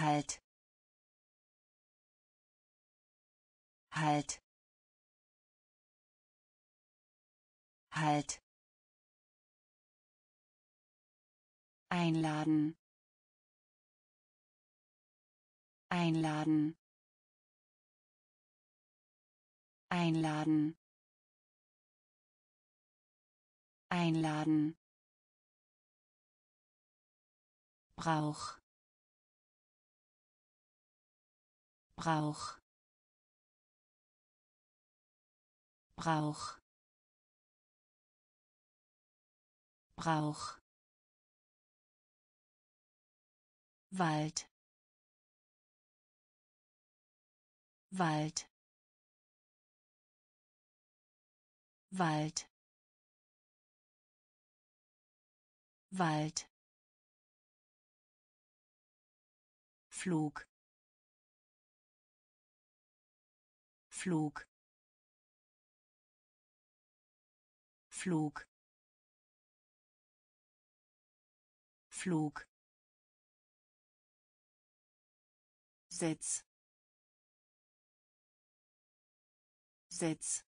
halt. Halt. Halt. Einladen. Einladen. Einladen. Einladen. Brauch Brauch. Brauch. Brauch. Wald. Wald. Wald. Wald. Flug Flug. Flug. Flug. Sitz. Sitz.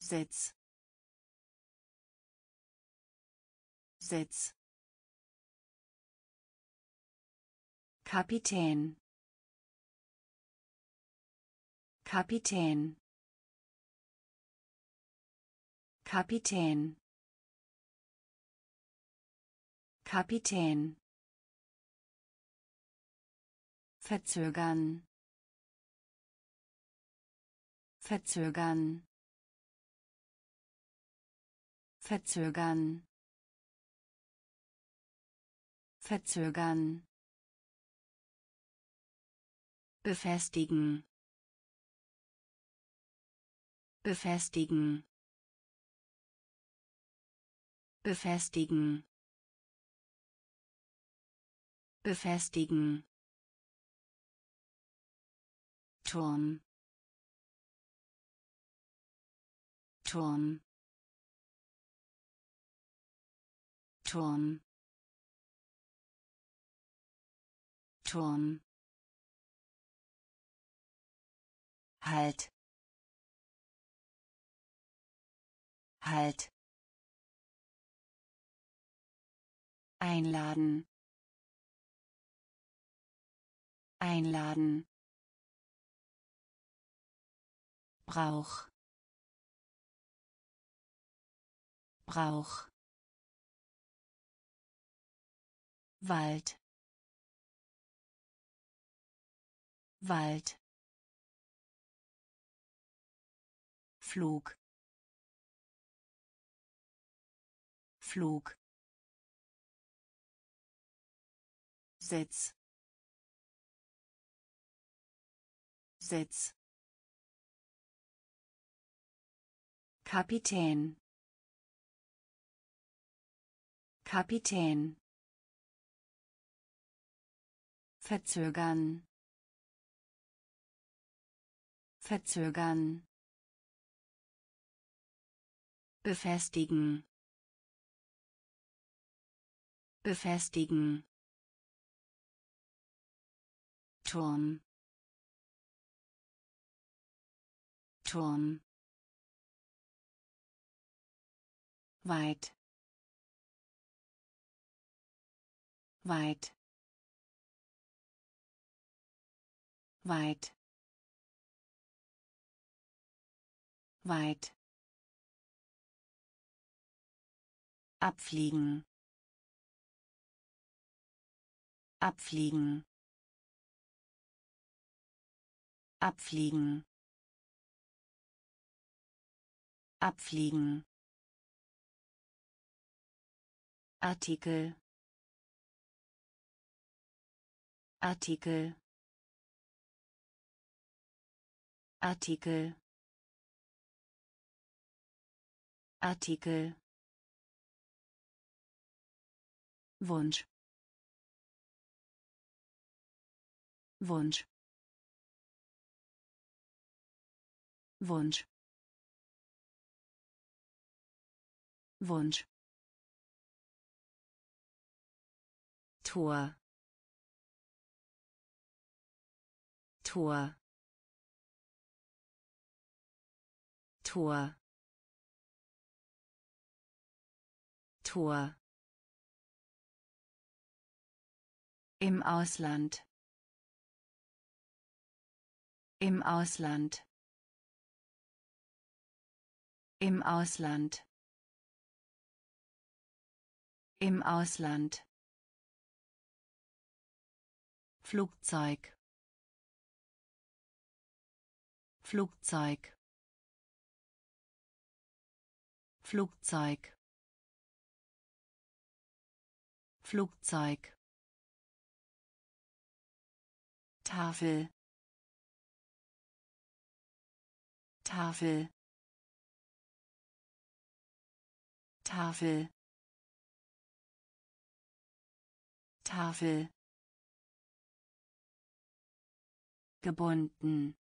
Sitz. Sitz. Kapitän Kapitän. Kapitän. Kapitän. Verzögern. Verzögern. Verzögern. Verzögern. Befestigen befestigen. Befestigen. Befestigen. Turm Turm Turm Turm halt halt einladen. Einladen. Brauch. Brauch. Wald. Wald. Flug Flug. Sitz. Sitz. Kapitän. Kapitän. Verzögern. Verzögern. Befestigen befestigen. Turm Turm weit. Weit. Weit. Weit. Abfliegen abfliegen. Abfliegen. Abfliegen. Artikel. Artikel. Artikel. Artikel. Wunsch Wunsch. Wunsch. Wunsch. Tor. Tor. Tor. Tor. Im Ausland. Im Ausland. Im Ausland. Im Ausland. Flugzeug. Flugzeug. Flugzeug. Flugzeug. Tafel. Tafel. Tafel. Tafel. gebunden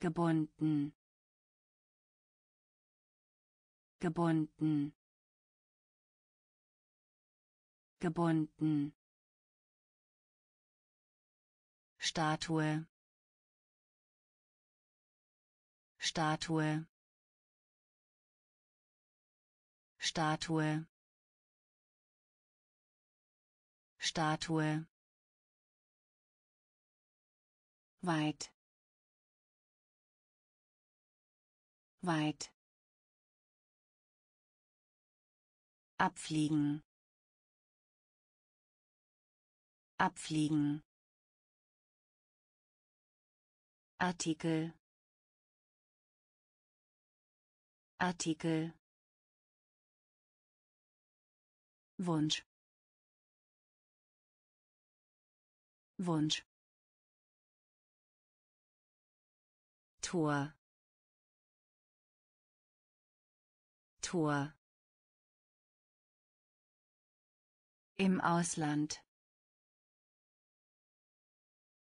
gebunden gebunden gebunden Statue Statue. Statue. Statue. Weit. Weit. Abfliegen. Abfliegen. Artikel Artikel. Wunsch. Wunsch. Tor. Tor. Im Ausland.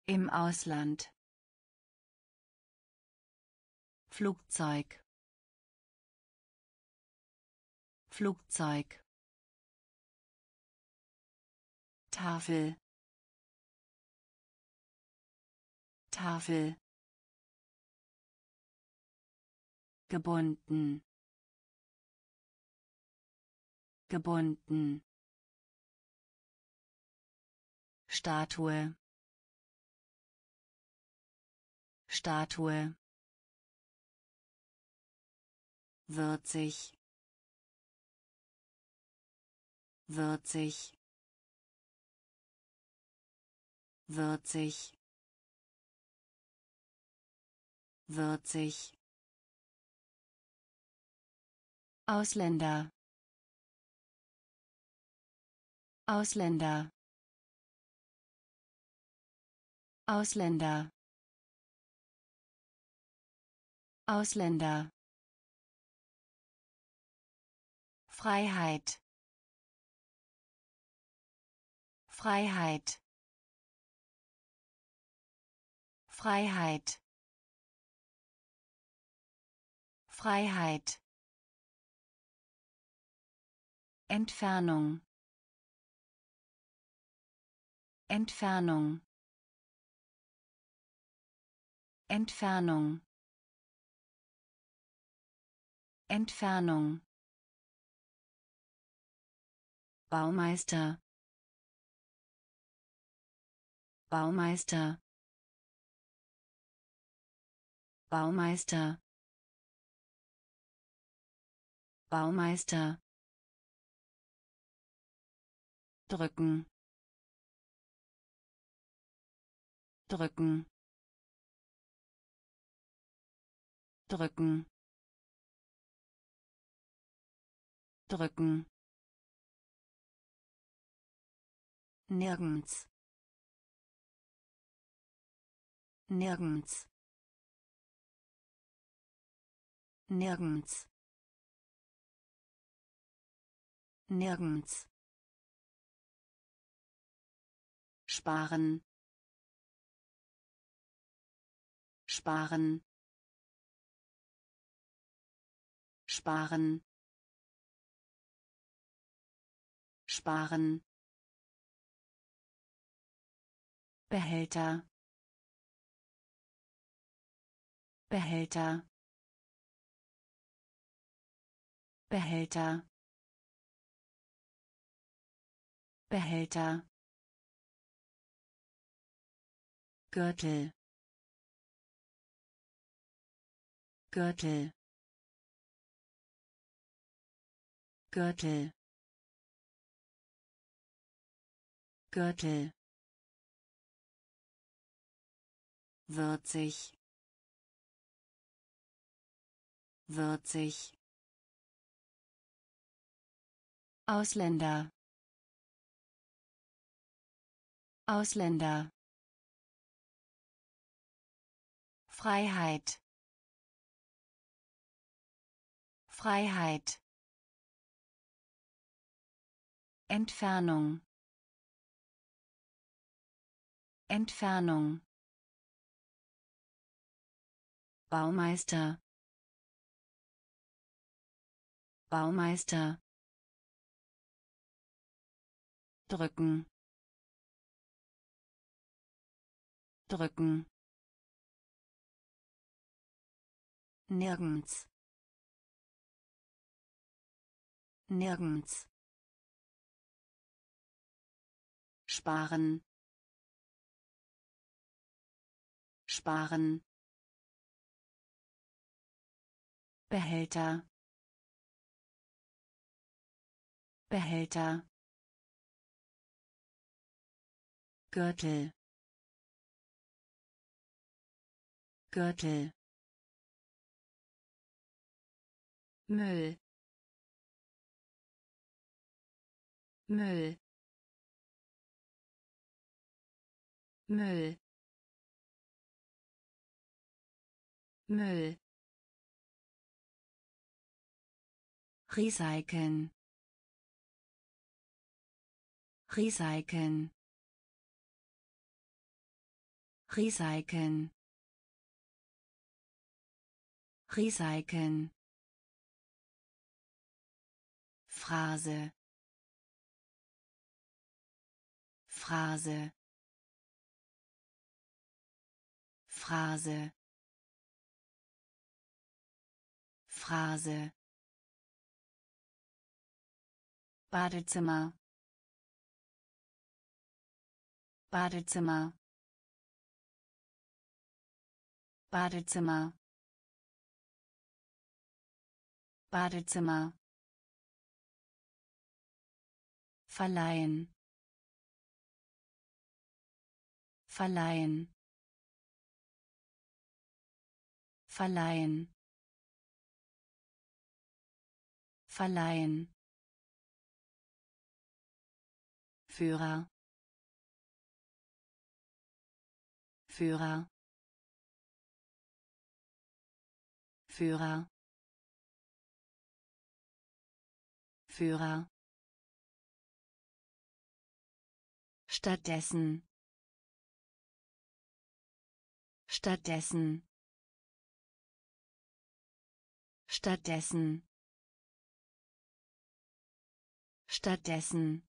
Im Ausland. Flugzeug Flugzeug. Tafel. Tafel. Gebunden. Gebunden. Statue. Statue. Würzig würzig würzig würzig Ausländer. Ausländer. Ausländer. Ausländer. Freiheit Freiheit. Freiheit. Freiheit. Entfernung. Entfernung. Entfernung. Entfernung. Baumeister Baumeister. Baumeister. Baumeister. Drücken. Drücken. Drücken. Drücken. Nirgends nirgends. Nirgends. Nirgends. Sparen. Sparen. Sparen. Sparen. Behälter Behälter. Behälter. Behälter. Gürtel. Gürtel. Gürtel. Gürtel. Würzig würzig Ausländer. Ausländer. Freiheit. Freiheit. Entfernung. Entfernung. Baumeister Baumeister. Drücken. Drücken. Nirgends. Nirgends. Sparen. Sparen. Behälter Behälter. Gürtel. Gürtel. Müll. Müll. Müll. Müll. Recyceln Recyceln. Recyceln. Recyceln. Phrase. Phrase. Phrase. Phrase. Badezimmer Badezimmer. Badezimmer. Badezimmer. Verleihen. Verleihen. Verleihen. Verleihen. Führer Führer. Führer. Führer. Stattdessen. Stattdessen. Stattdessen. Stattdessen.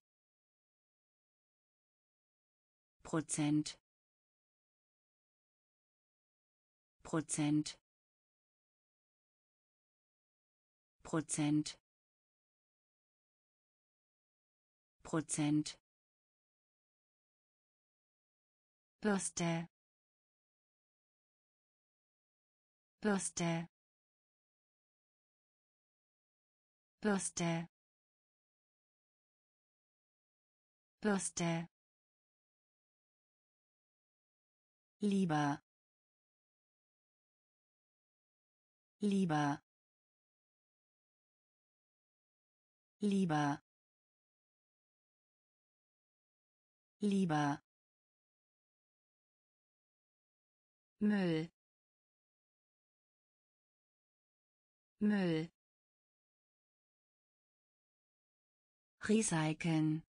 Prozent Prozent. Prozent. Prozent. Bürste. Bürste. Bürste. Bürste. Lieber lieber. Lieber. Lieber. Müll. Müll. Recyceln.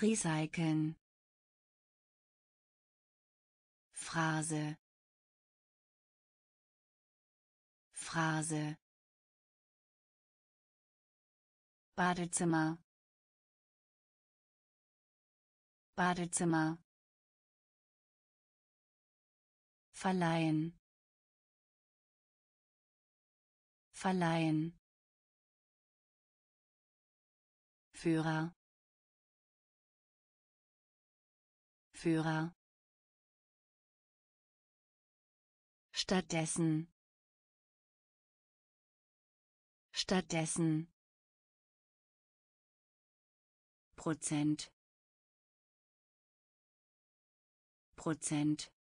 Recyceln. Phrase Phrase. Badezimmer. Badezimmer. Verleihen. Verleihen. Führer. Führer. Stattdessen Stattdessen. Prozent. Prozent.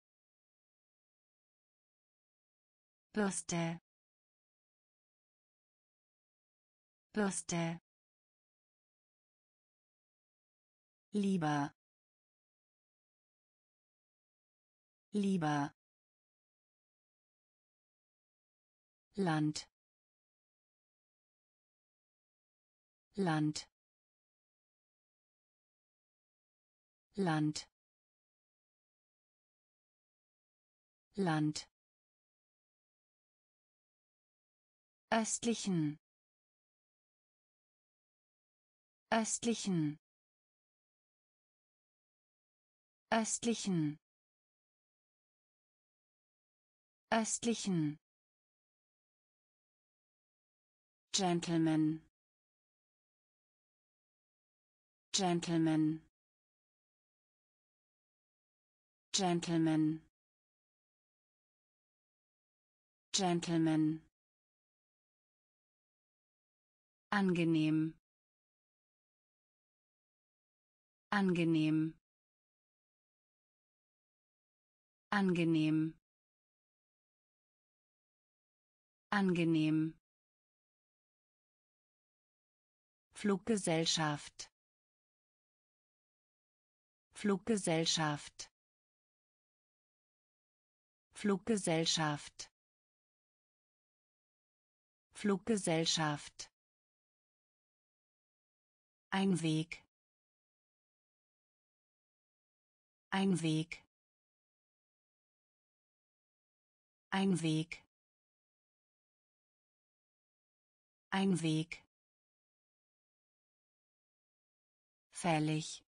Bürste. Bürste. Lieber. Lieber. Land Land. Land. Land. Östlichen. Östlichen. Östlichen. Östlichen. Gentleman Gentleman Gentleman Gentleman angenehm. Angenehm. Angenehm. Angenehm. Fluggesellschaft Fluggesellschaft. Fluggesellschaft. Fluggesellschaft. Ein Weg. Ein Weg. Ein Weg. Ein Weg. Fällig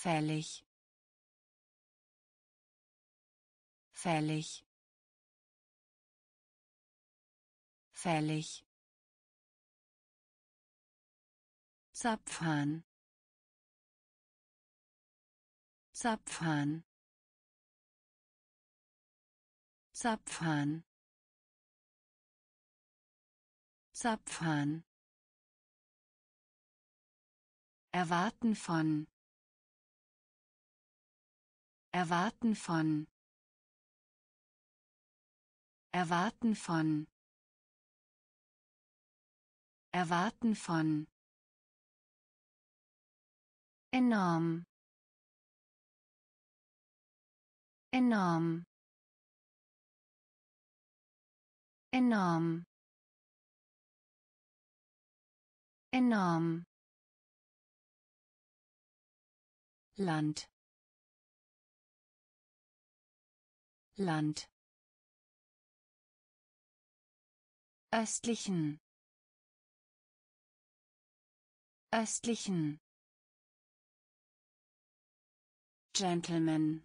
fällig. Fällig. Fällig. Zapfhahn. Zapfhahn. Zapfhahn. Zapfhahn. Erwarten von. Erwarten von. Erwarten von. Erwarten von. Enorm. Enorm. Enorm. Enorm. Land Land. Östlichen. Östlichen. Gentleman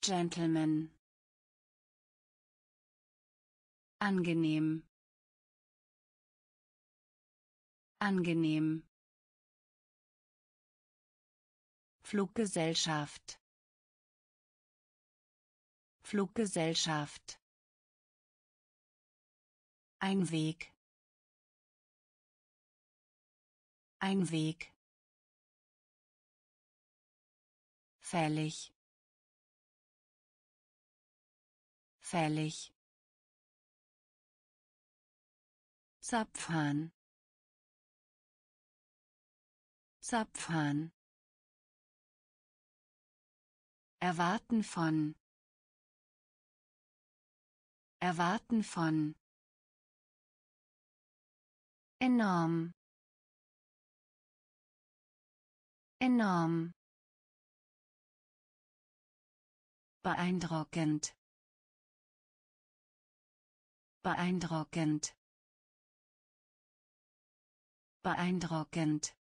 Gentleman angenehm. Angenehm. Fluggesellschaft Fluggesellschaft. Ein Weg. Ein Weg. Fällig. Fällig. Zapfhahn. Zapfhahn. Erwarten von. Erwarten von. Enorm. Enorm. Beeindruckend. beeindruckend beeindruckend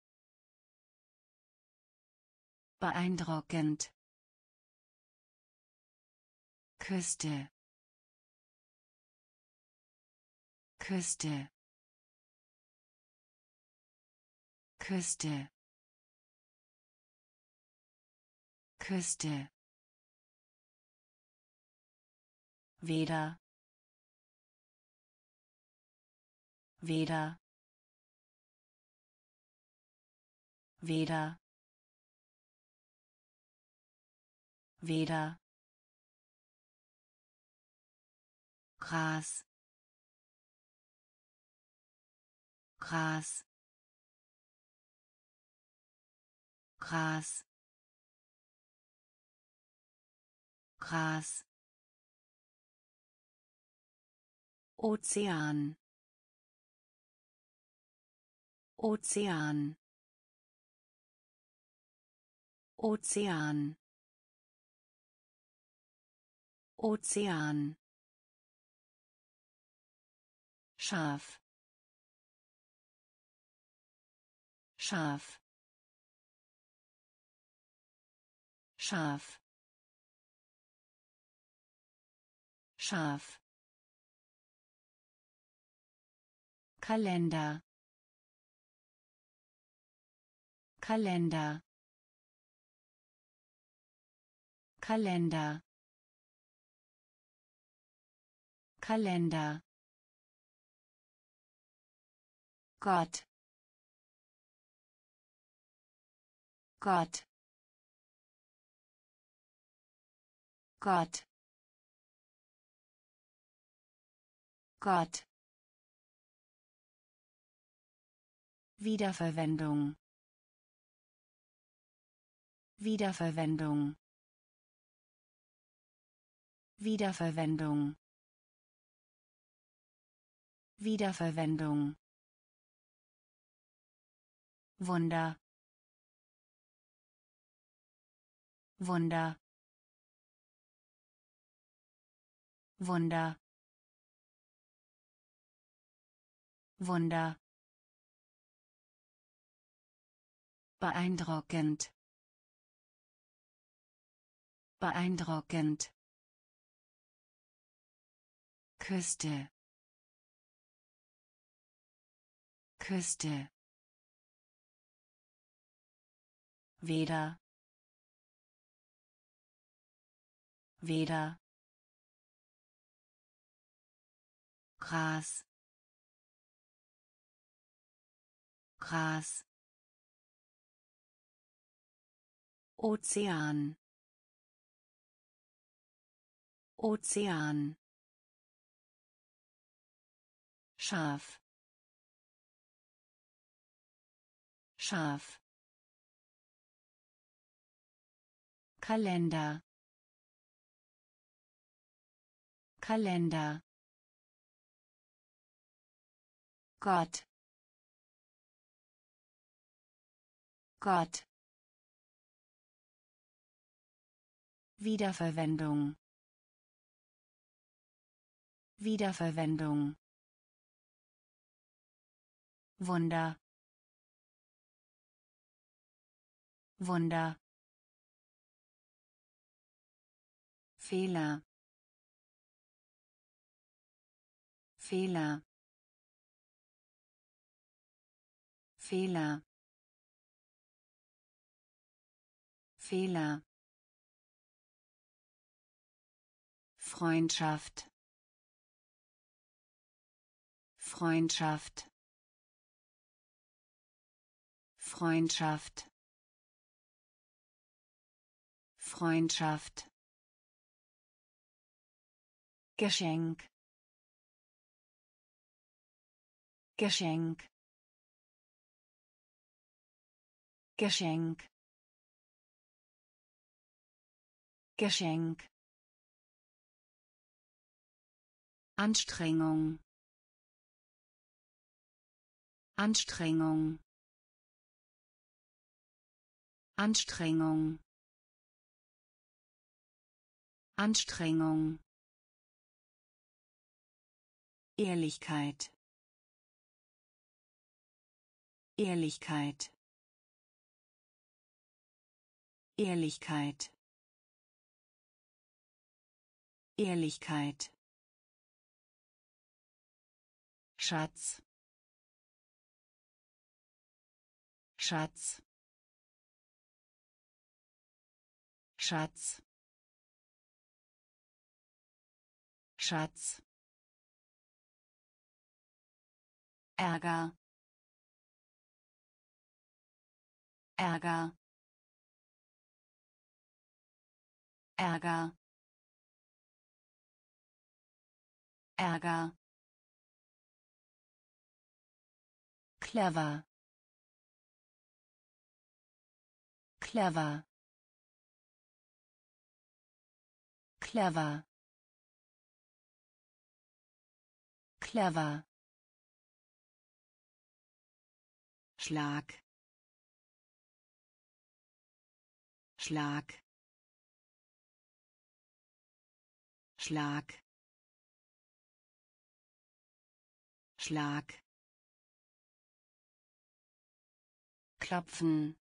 beeindruckend Küste Küste. Küste. Küste. Weder. Weder. Weder. Weder. Gras Gras. Gras. Gras. Ozean. Ozean. Ozean. Ozean. Scharf scharf scharf scharf Kalender. Kalender. Kalender. Kalender. Gott Gott Gott Gott Wiederverwendung. Wiederverwendung. Wiederverwendung. Wiederverwendung. Wunder Wunder. Wunder. Wunder. Beeindruckend. Beeindruckend. Küste. Küste. Weder weder. Gras. Gras. Ozean. Ozean. Scharf scharf Kalender Kalender. Gott Gott Wiederverwendung Wiederverwendung Wunder. Wunder. Fehler Fehler. Fehler. Fehler. Freundschaft. Freundschaft. Freundschaft. Freundschaft. Geschenk Geschenk. Geschenk. Geschenk. Anstrengung. Anstrengung. Anstrengung. Anstrengung. Ehrlichkeit Ehrlichkeit. Ehrlichkeit. Ehrlichkeit. Schatz. Schatz. Schatz. Schatz. Ärger Ärger. Ärger. Ärger. Clever. Clever. Clever. Clever. Schlag Schlag. Schlag. Schlag. Klopfen.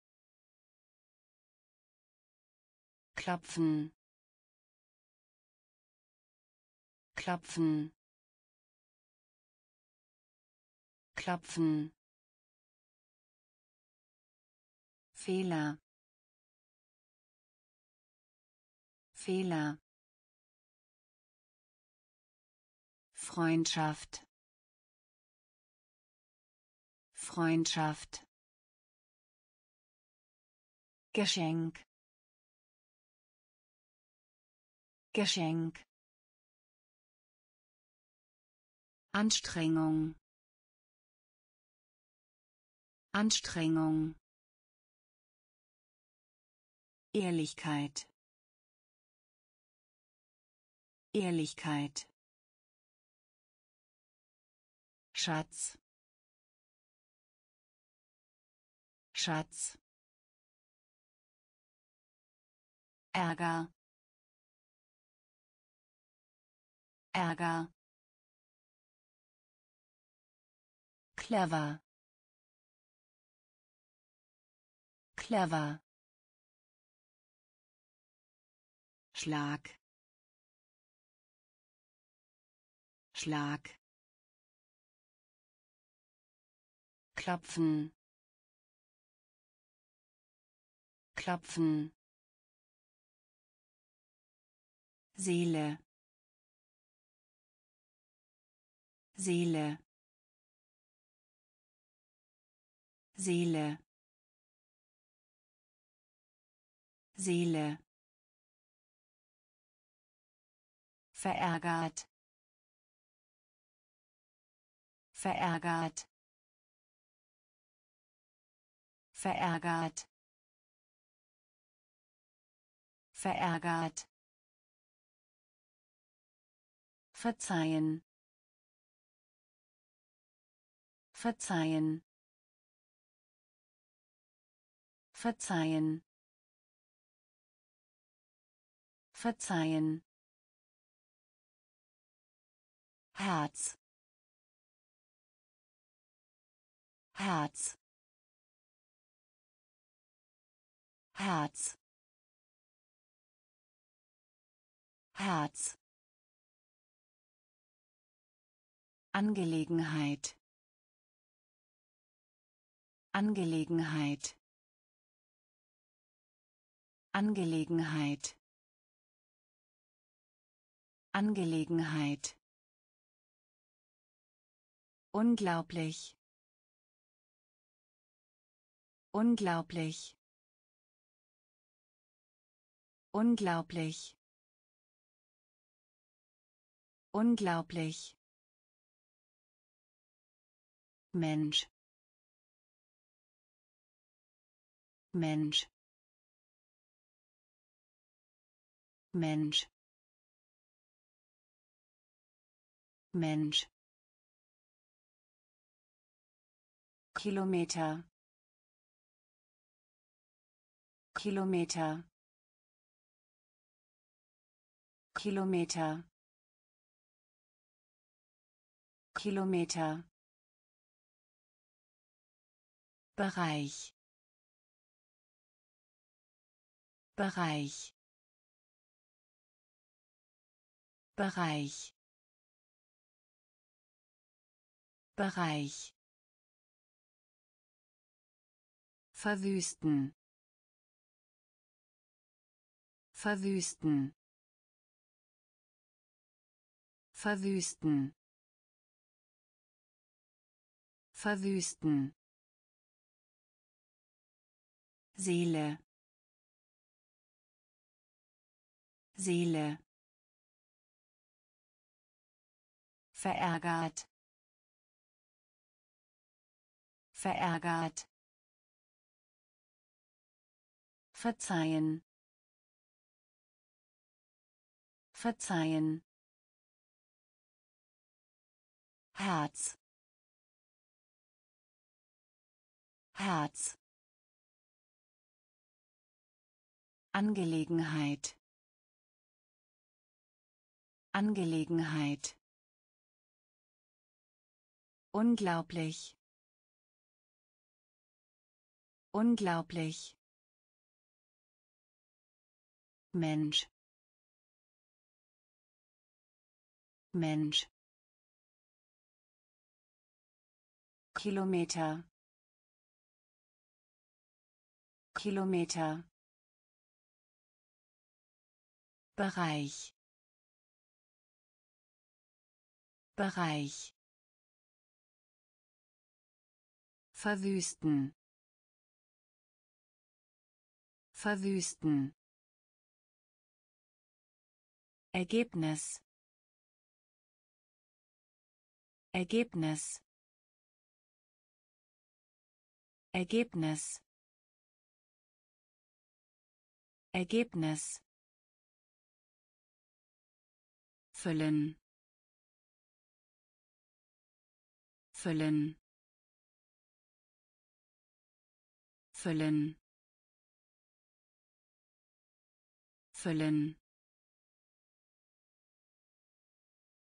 Klopfen. Klopfen. Klopfen. Fehler Fehler. Freundschaft. Freundschaft. Geschenk. Geschenk. Anstrengung. Anstrengung. Ehrlichkeit Ehrlichkeit. Schatz. Schatz. Ärger. Ärger. Clever. Clever. Schlag Schlag. Klopfen. Klopfen. Seele. Seele. Seele. Seele. Verärgert verärgert. Verärgert. Verärgert. Verzeihen. Verzeihen. Verzeihen. Verzeihen. Herz Herz. Herz. Herz. Angelegenheit. Angelegenheit. Angelegenheit. Angelegenheit. Unglaublich. Unglaublich. Unglaublich. Unglaublich. Mensch. Mensch. Mensch. Mensch. Kilometer Kilometer. Kilometer. Kilometer. Bereich. Bereich. Bereich. Bereich. Verwüsten. Verwüsten. Verwüsten. Verwüsten. Seele. Seele. Verärgert. Verärgert. Verzeihen. Verzeihen. Herz. Herz. Angelegenheit. Angelegenheit. Unglaublich. Unglaublich. Mensch. Mensch. Kilometer. Kilometer. Bereich. Bereich. Verwüsten. Verwüsten. Ergebnis Ergebnis. Ergebnis. Ergebnis. Füllen. Füllen. Füllen. Füllen.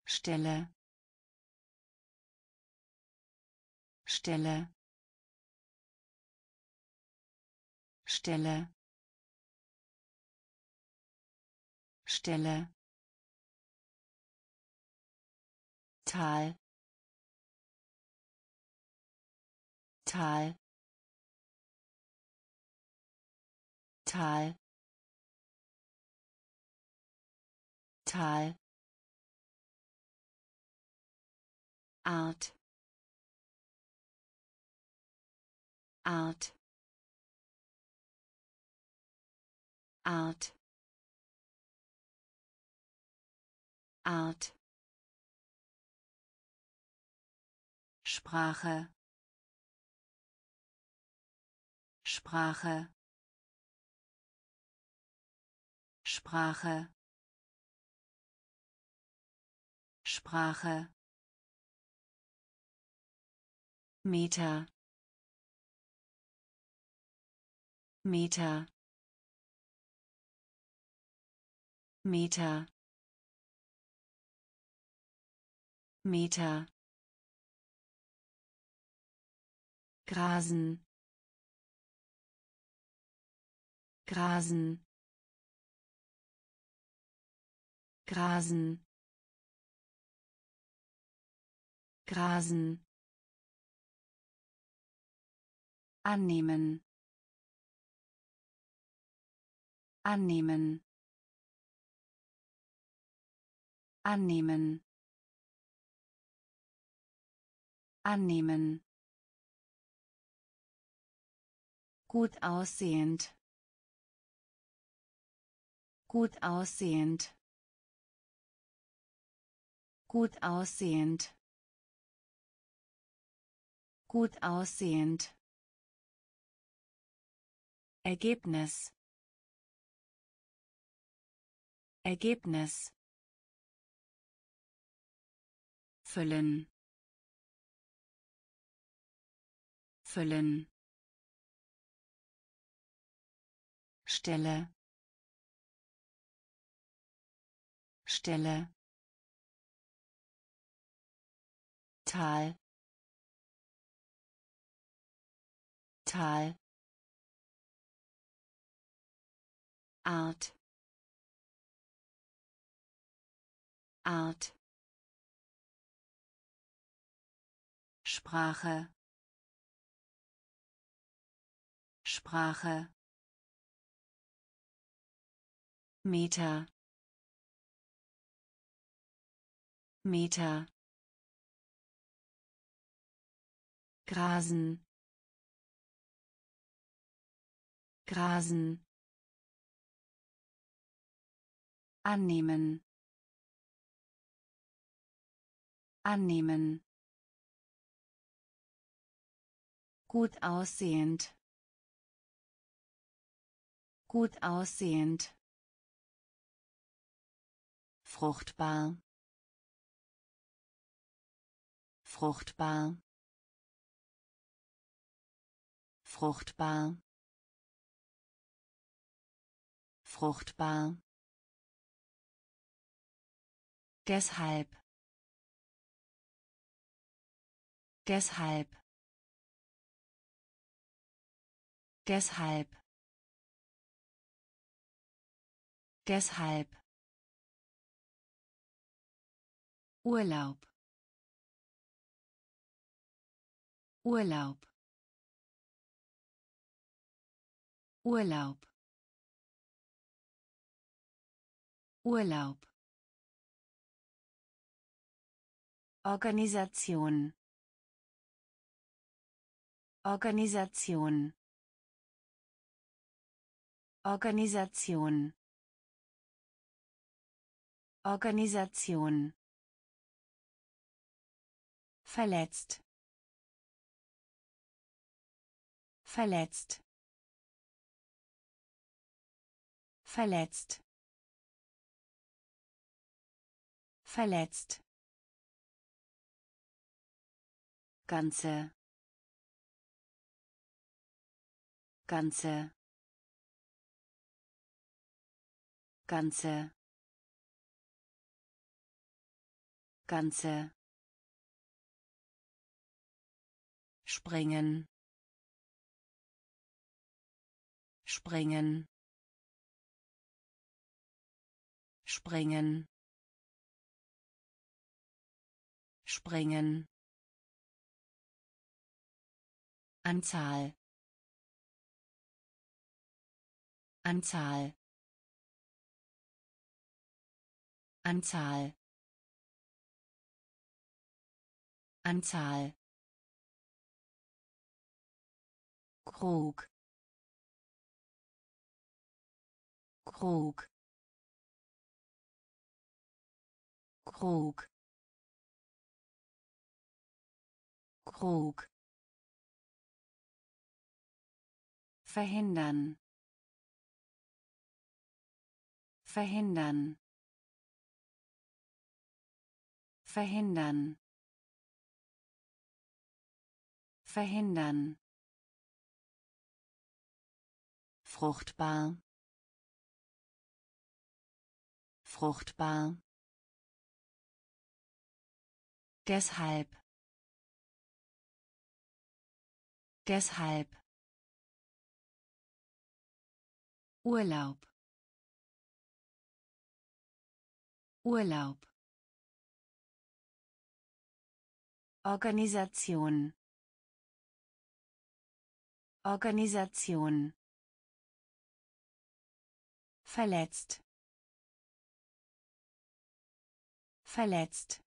Stelle Stelle. Stelle. Stelle. Tal. Tal. Tal. Tal. Art Art Art Art Sprache. Sprache. Sprache. Sprache. Meter Meter. Meter. Meter. Grasen. Grasen. Grasen. Grasen. Annehmen annehmen. Annehmen. Annehmen. Gut aussehend. Gut aussehend. Gut aussehend. Gut aussehend. Ergebnis Ergebnis. Füllen. Füllen. Stelle. Stelle. Tal. Tal. Art Art. Sprache. Sprache. Meter. Meter. Grasen. Grasen. Annehmen annehmen. Gut aussehend. Gut aussehend. Fruchtbar. Fruchtbar. Fruchtbar. Fruchtbar. Deshalb deshalb. Deshalb. Deshalb. Urlaub. Urlaub. Urlaub. Urlaub. Organisation Organisation. Organisation. Organisation. Verletzt. Verletzt. Verletzt. Verletzt. Ganze ganze. Ganze. Ganze. Springen. Springen. Springen. Springen. Anzahl Anzahl. Anzahl. Anzahl. Krug. Krug. Krug. Krug. Verhindern verhindern. Verhindern. Verhindern. Fruchtbar. Fruchtbar. Deshalb. Deshalb. Urlaub Urlaub. Organisation. Organisation. Verletzt. Verletzt.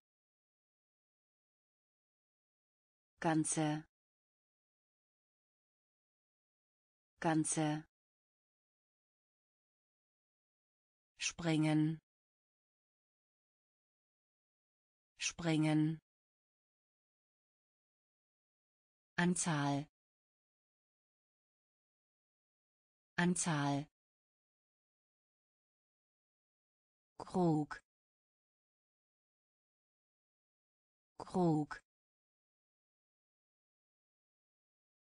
Ganze. Ganze. Springen springen Anzahl. Anzahl. Krug. Krug.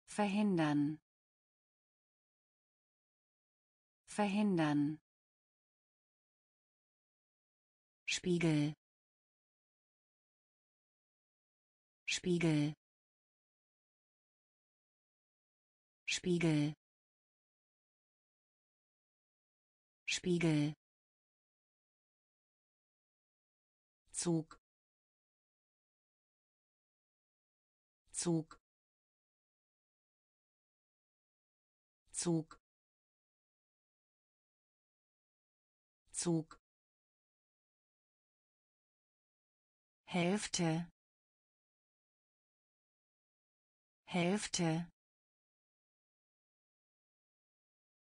Verhindern. Verhindern. Spiegel Spiegel. Spiegel. Spiegel. Zug. Zug. Zug. Zug. Hälfte Hälfte.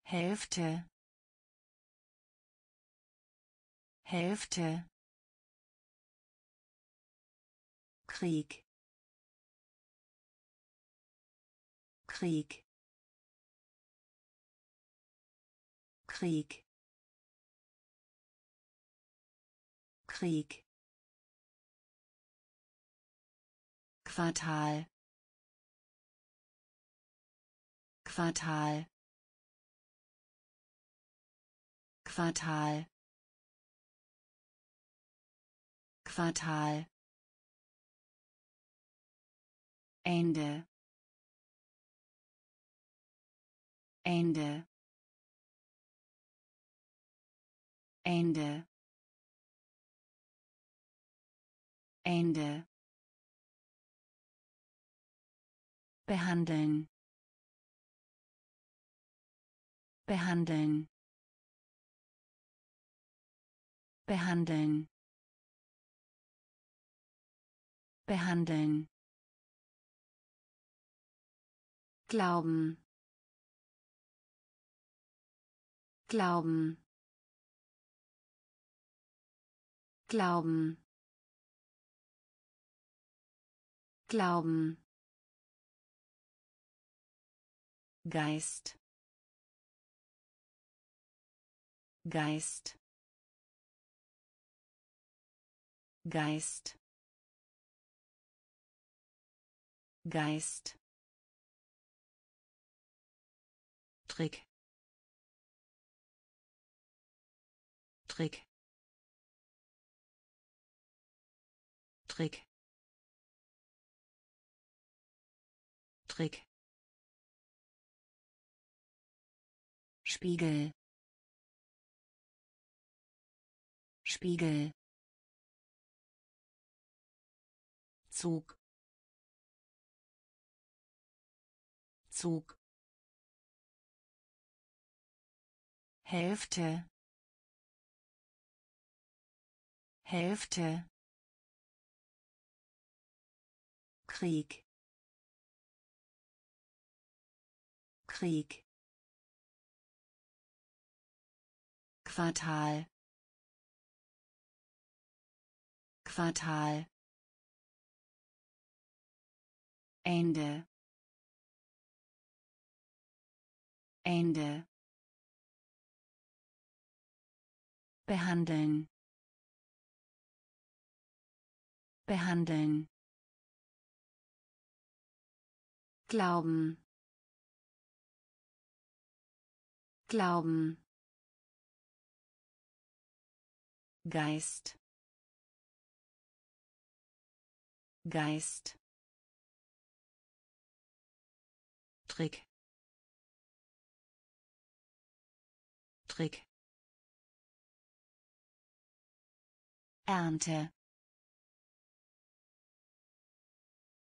Hälfte. Hälfte. Krieg. Krieg. Krieg. Krieg. Quartal Quartal. Quartal. Quartal. Ende. Ende. Ende. Ende. Behandeln behandeln behandeln behandeln Glauben. Glauben. Glauben. Glauben. Geist. Geist. Geist. Geist. Trick Trick Trick Trick Spiegel Spiegel. Zug. Zug. Hälfte. Hälfte. Krieg. Krieg. Quartal Quartal. Ende. Ende. Behandeln. Behandeln. Glauben. Glauben. Geist Geist. Trick. Trick. Ernte.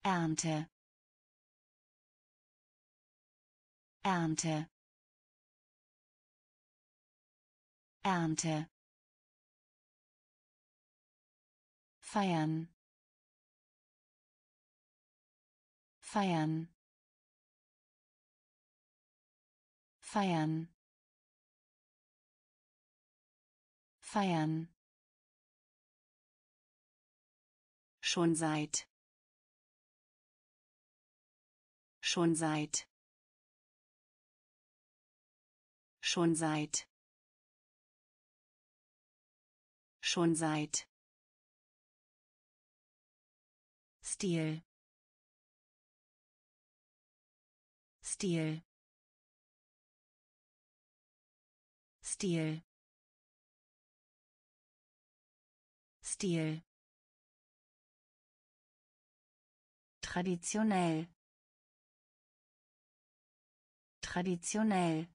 Ernte. Ernte. Ernte. Feiern feiern feiern feiern Schon seit. Schon seit. Schon seit. Schon seit. Stil. Stil. Stil. Stil. Traditionell. Traditionell.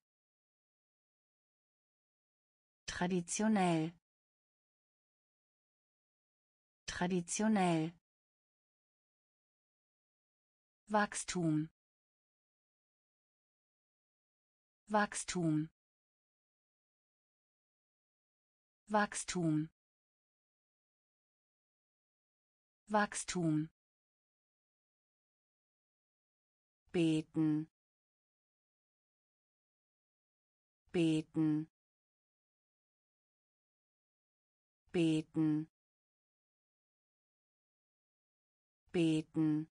Traditionell. Traditionell. Wachstum. Wachstum. Wachstum. Wachstum. beten beten beten beten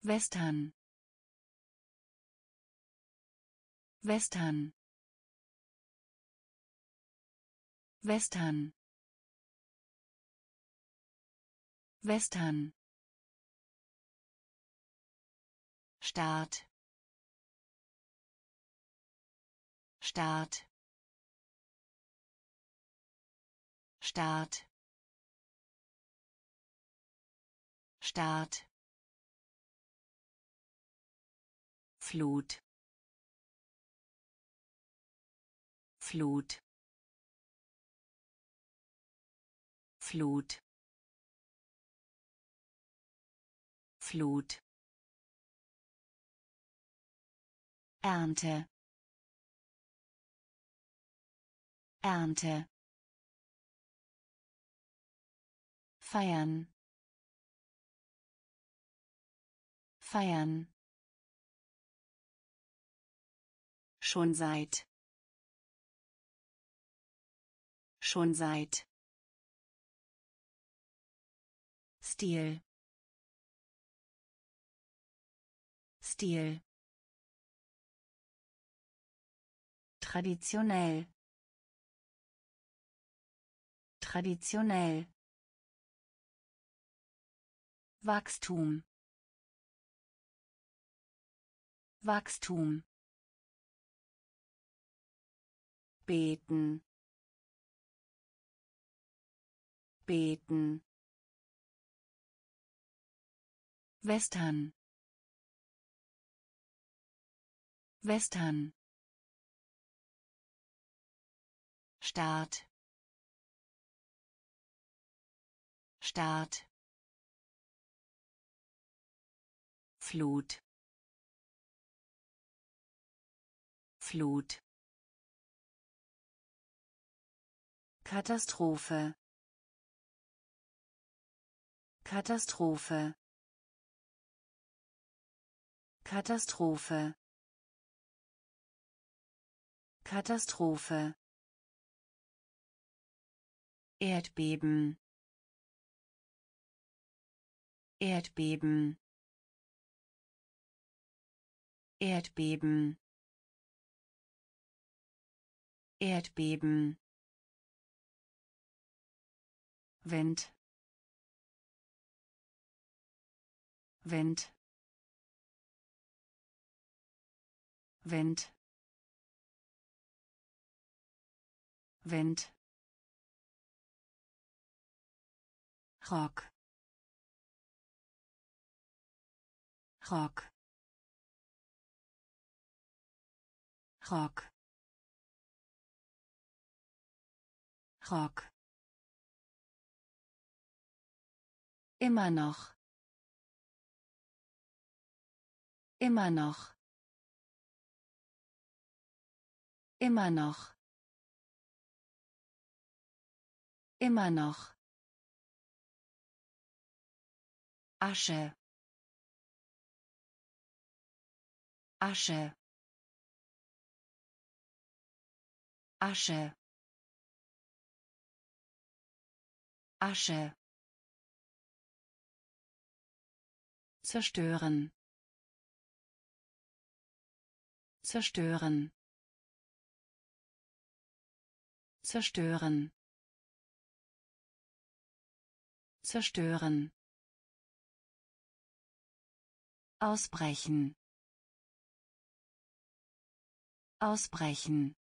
Western Western. Western. Western. Start Start Start Start Flut Flut. Flut. Flut. Ernte. Ernte. Feiern. Feiern. Schon seit schon seit Stil Stil Traditionell. Traditionell. Wachstum. Wachstum. beten beten. Western. Western. Start Start Flut. Flut. Katastrophe Katastrophe. Katastrophe. Katastrophe. Erdbeben. Erdbeben. Erdbeben. Erdbeben. Wind Wind Wind Wind Rock. Rock. Rock. Rock. Immer noch. Immer noch. Immer noch. Immer noch. Asche. Asche. Asche. Asche. Zerstören. Zerstören. Zerstören. Zerstören. Ausbrechen. Ausbrechen.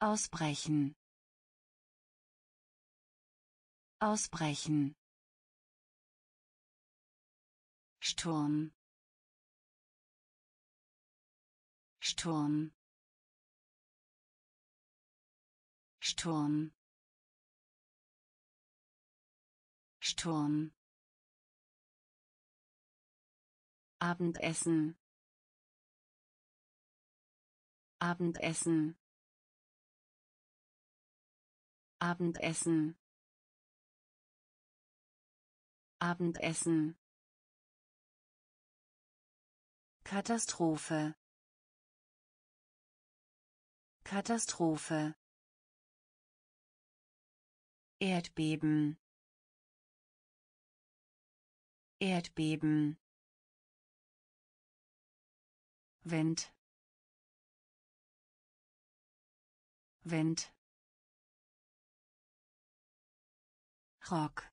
Ausbrechen. Ausbrechen. Sturm. Sturm. Sturm. Sturm. Abendessen. Abendessen. Abendessen. Abendessen. Katastrophe. Katastrophe. Erdbeben. Erdbeben. Wind. Wind. Rock.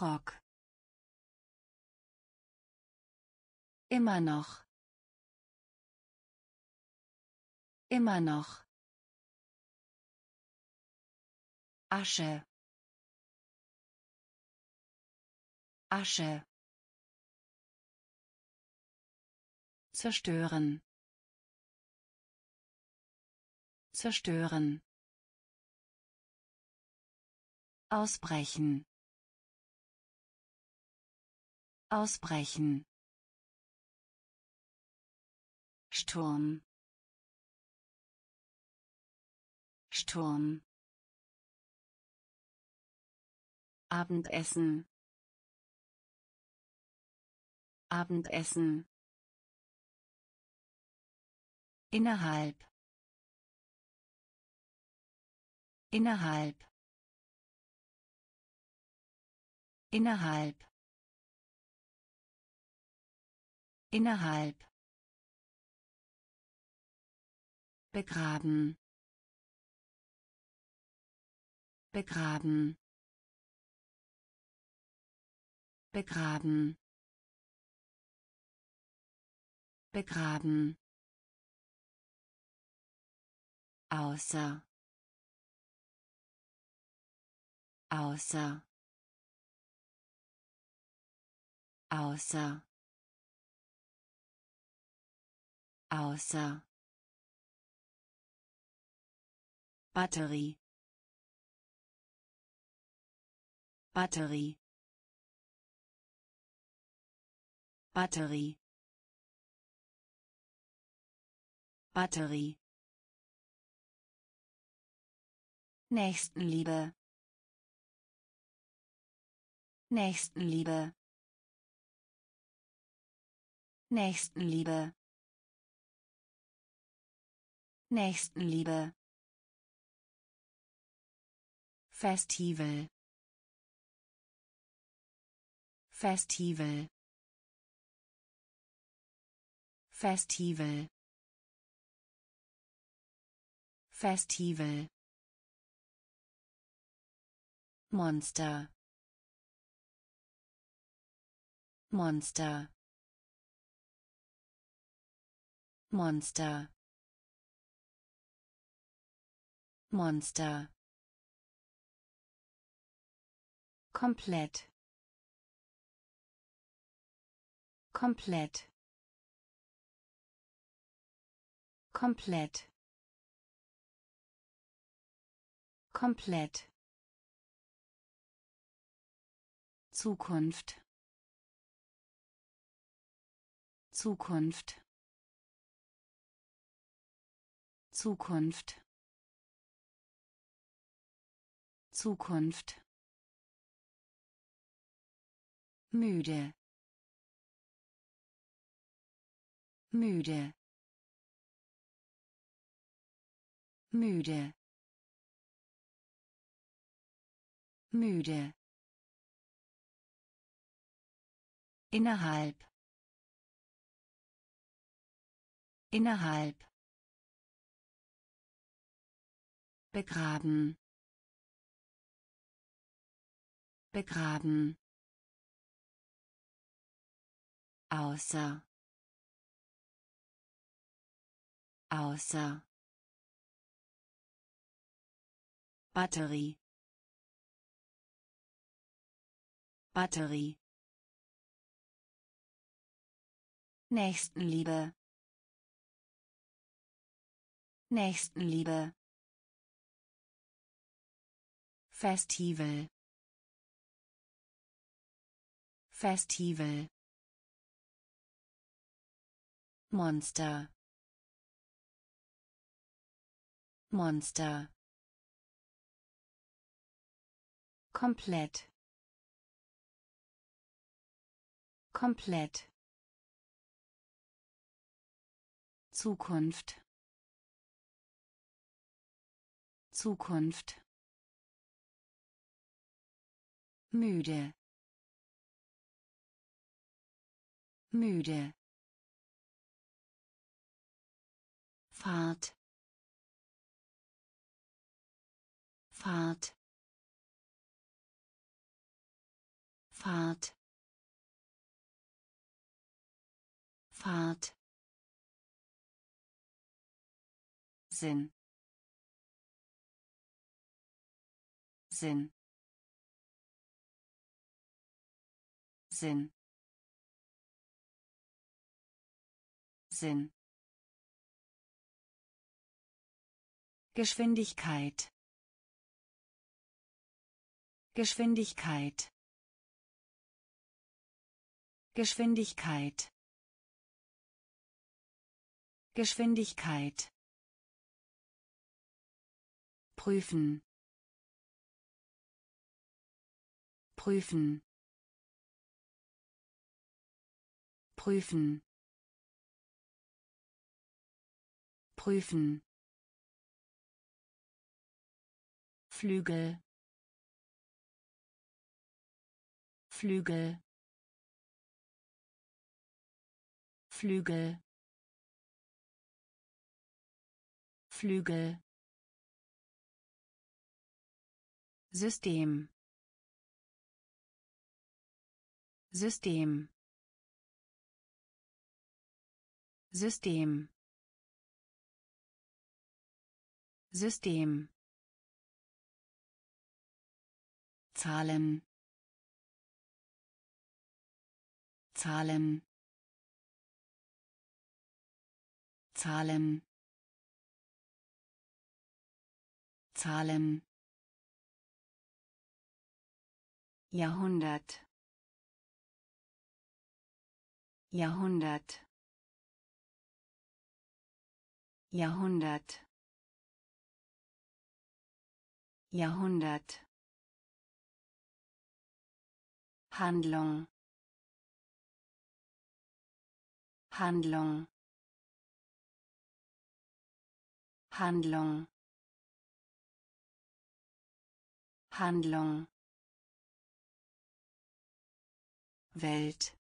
Rock. Immer noch. Immer noch. Asche. Asche. Zerstören. Zerstören. Ausbrechen. Ausbrechen. Sturm. Sturm. Abendessen. Abendessen. Innerhalb. Innerhalb. Innerhalb. Innerhalb. Begraben. Begraben. Begraben. Begraben. außer außer außer außer Batterie Batterie Batterie Batterie Nächstenliebe. Nächstenliebe. Nächstenliebe. Nächstenliebe. Festival. Festival. Festival. Festival. Monster Monster Monster Monster komplett komplett. Komplett. Komplett. Zukunft. Zukunft. Zukunft. Zukunft. Müde müde müde müde Innerhalb. Innerhalb. Begraben. Begraben. außer außer. Batterie. Batterie. Nächstenliebe. Nächstenliebe. Festival. Festival. Monster Monster. Komplett. Komplett. Zukunft. Zukunft. Müde. Müde. Fahrt Fahrt. Fahrt. Fahrt. Sinn. Sinn. Sinn. Sinn. Geschwindigkeit Geschwindigkeit. Geschwindigkeit. Geschwindigkeit. Prüfen. Prüfen. Prüfen. Prüfen. Flügel Flügel. Flügel. Flügel. System. System. System. System. Zahlen Zahlen. Zahlen. Zahlen. Jahrhundert. Jahrhundert. Jahrhundert. Jahrhundert. Handlung Handlung. Handlung. Handlung. Welt.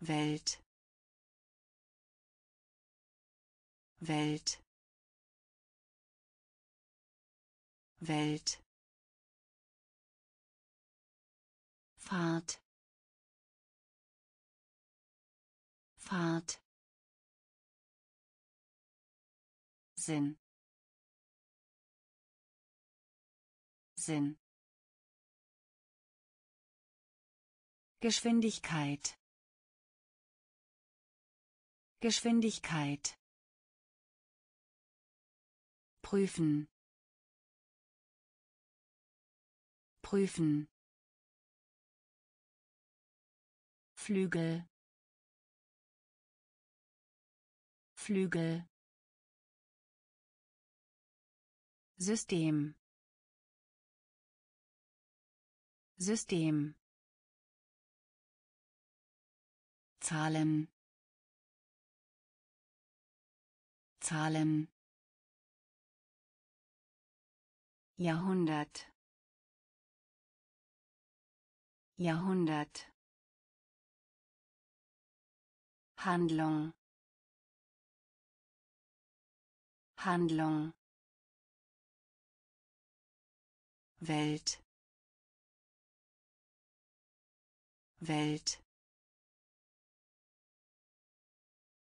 Welt. Welt. Welt. Fahrt Fahrt. Sinn. Sinn. Geschwindigkeit. Geschwindigkeit. Prüfen. Prüfen. Flügel Flügel. System. System. Zahlen. Zahlen. Jahrhundert. Jahrhundert. Handlung Handlung. Welt. Welt.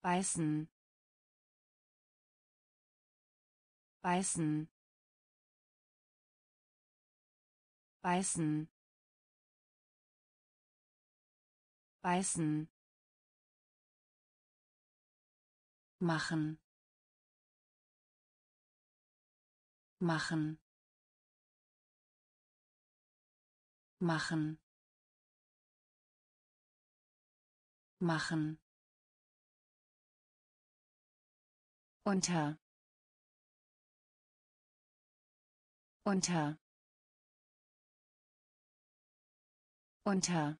Beißen. Beißen. Beißen. Beißen. Machen machen. Machen. Machen. Unter. Unter. Unter.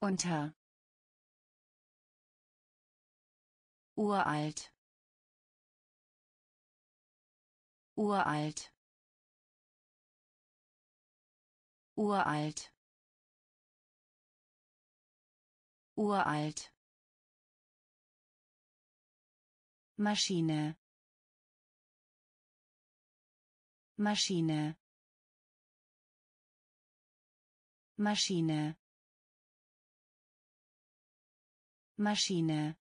Unter. Uralt uralt. Uralt. Uralt. Maschine. Maschine. Maschine. Maschine.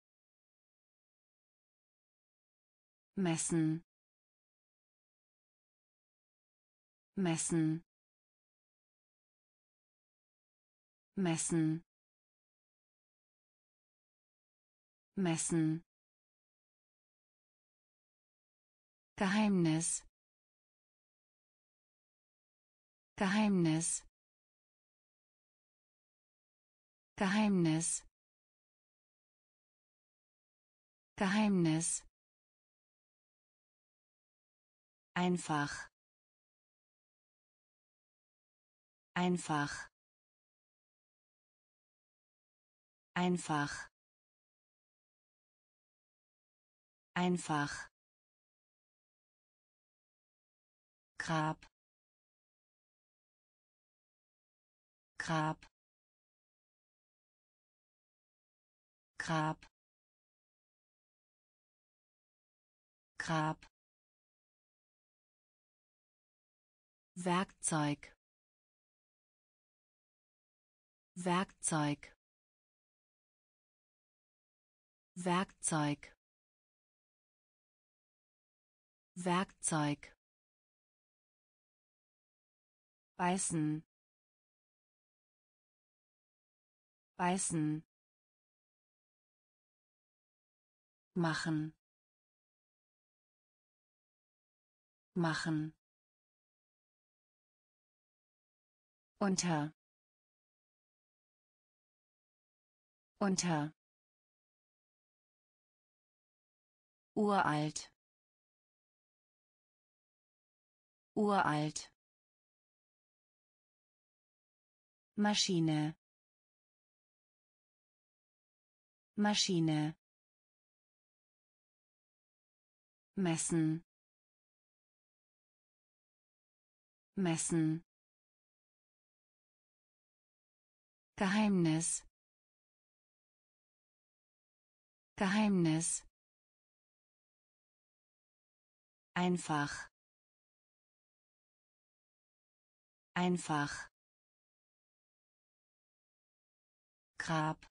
Messen messen messen messen. Geheimnis Geheimnis. Geheimnis Geheimnis. Einfach einfach. Einfach. Einfach. Grab. Grab. Grab. Grab. Werkzeug Werkzeug. Werkzeug. Werkzeug. Beißen. Beißen. Machen. Machen. Unter unter. Uralt. Uralt. Maschine. Maschine. Messen. Messen. Geheimnis Geheimnis. Einfach. Einfach. Grab.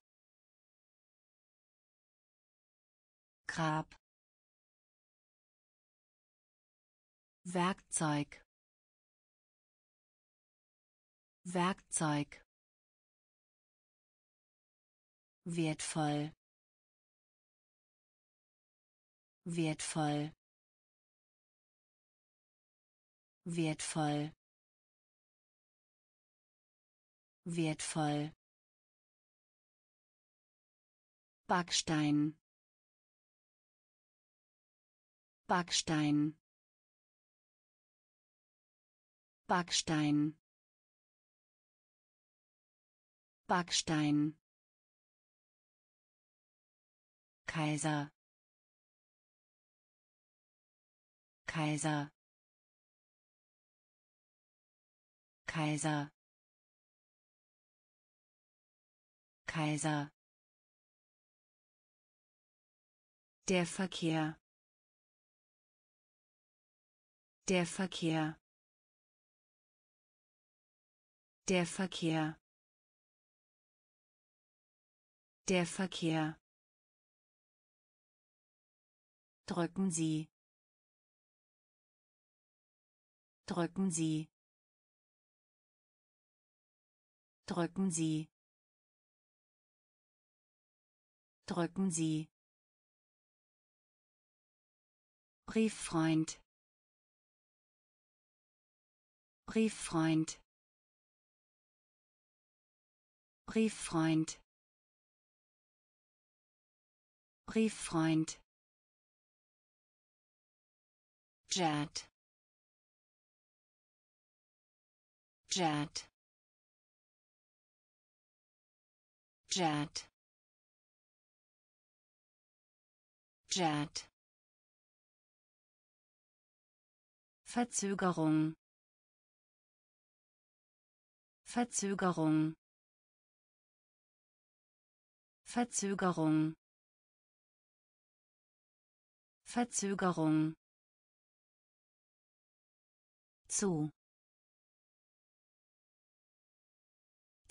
Grab. Werkzeug. Werkzeug. Wertvoll wertvoll. Wertvoll. Wertvoll. Backstein. Backstein. Backstein. Backstein. Kaiser Kaiser Kaiser Kaiser Der Verkehr. Der Verkehr. Der Verkehr. Der Verkehr. drücken Sie drücken Sie. Drücken Sie. Drücken Sie. Brieffreund. Brieffreund. Brieffreund. Brieffreund. Jet Jet Jet Jet Verzögerung. Verzögerung. Verzögerung. Verzögerung. Zu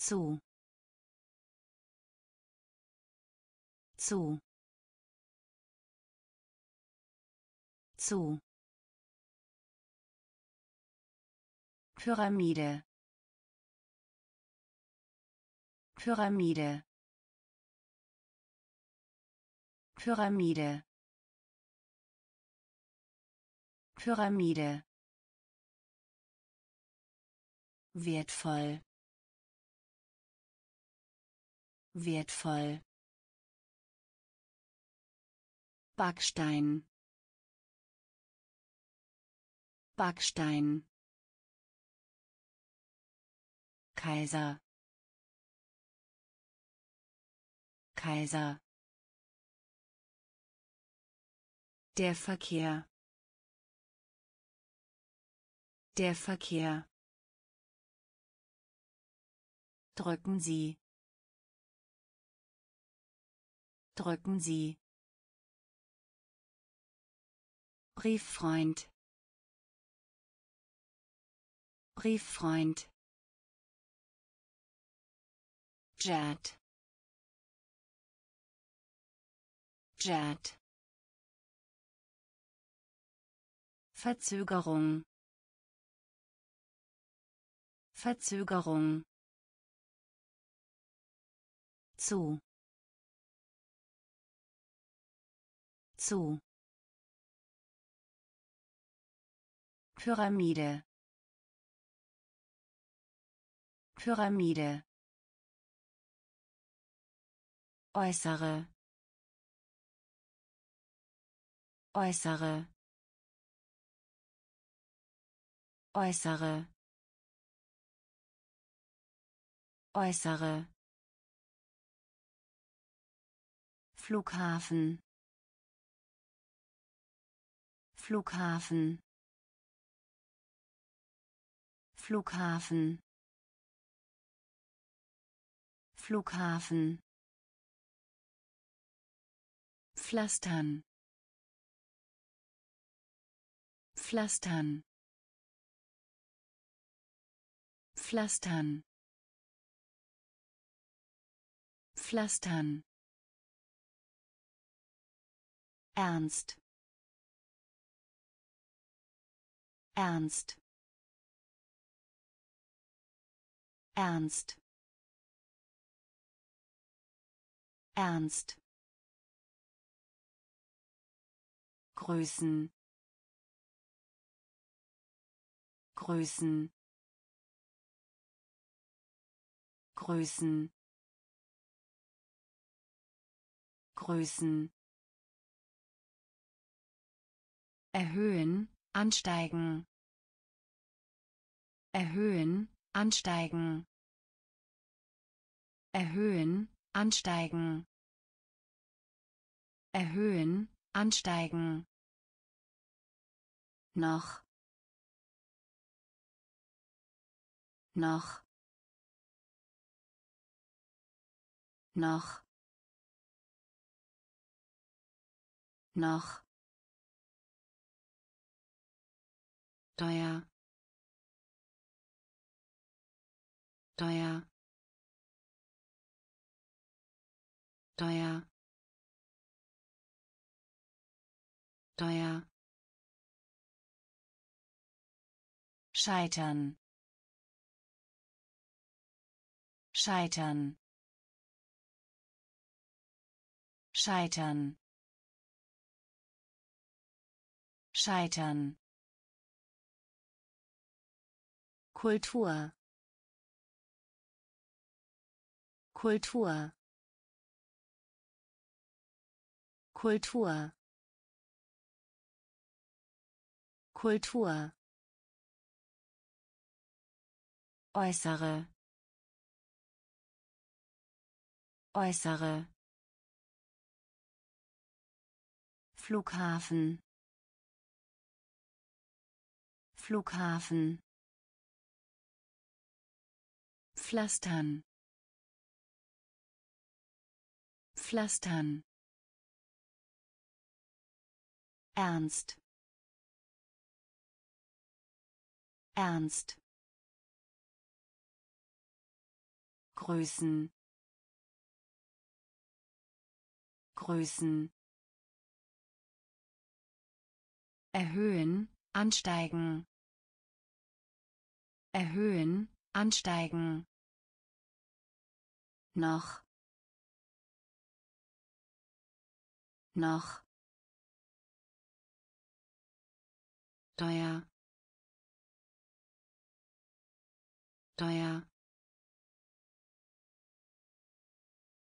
zu. Zu. Zu. Pyramide. Pyramide. Pyramide. Pyramide. Wertvoll wertvoll. Backstein. Backstein. Kaiser. Kaiser. Der Verkehr. Der Verkehr. Drücken Sie Drücken Sie. Brieffreund. Brieffreund. Jet Jet Verzögerung. Verzögerung. Zu zu. Pyramide. Pyramide. Äußere. Äußere. Äußere. Äußere. Flughafen Flughafen. Flughafen. Flughafen. Pflastern. Pflastern. Pflastern. Pflastern. Ernst ernst. Ernst. Ernst. Größen Größen Größen Größen erhöhen ansteigen erhöhen ansteigen. Erhöhen ansteigen. Erhöhen ansteigen. Noch. Noch. Noch. Noch. Teuer teuer teuer teuer scheitern. Scheitern. Scheitern. Scheitern. Kultur Kultur. Kultur. Kultur. Äußere. Äußere. Flughafen. Flughafen. Pflastern pflastern. Ernst. Ernst. Größen Größen erhöhen ansteigen. Erhöhen ansteigen. Noch noch. Teuer. Teuer.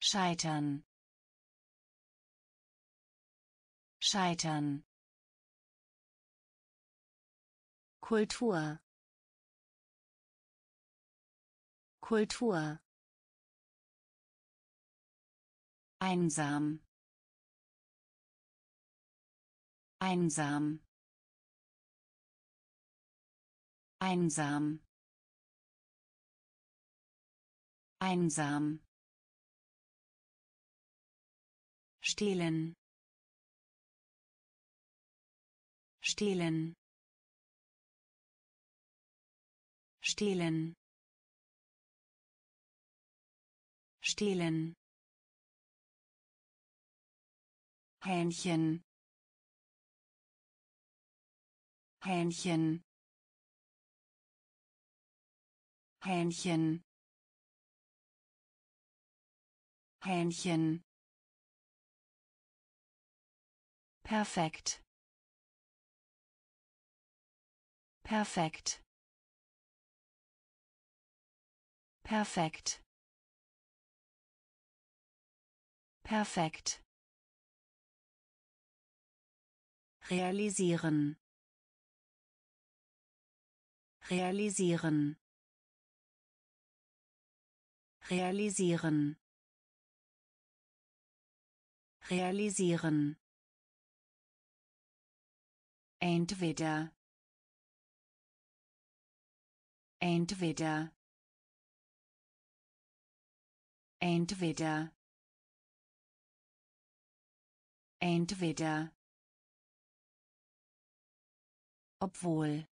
Scheitern. Scheitern. Kultur. Kultur. Einsam einsam. Einsam. Einsam. Stehlen. Stehlen. Stehlen. Stehlen. Hähnchen Hähnchen Hähnchen Hähnchen Perfekt. Perfekt. Perfekt. Perfekt. realisieren realisieren. Realisieren. Realisieren. Entweder. Entweder. Entweder. Entweder. Obwohl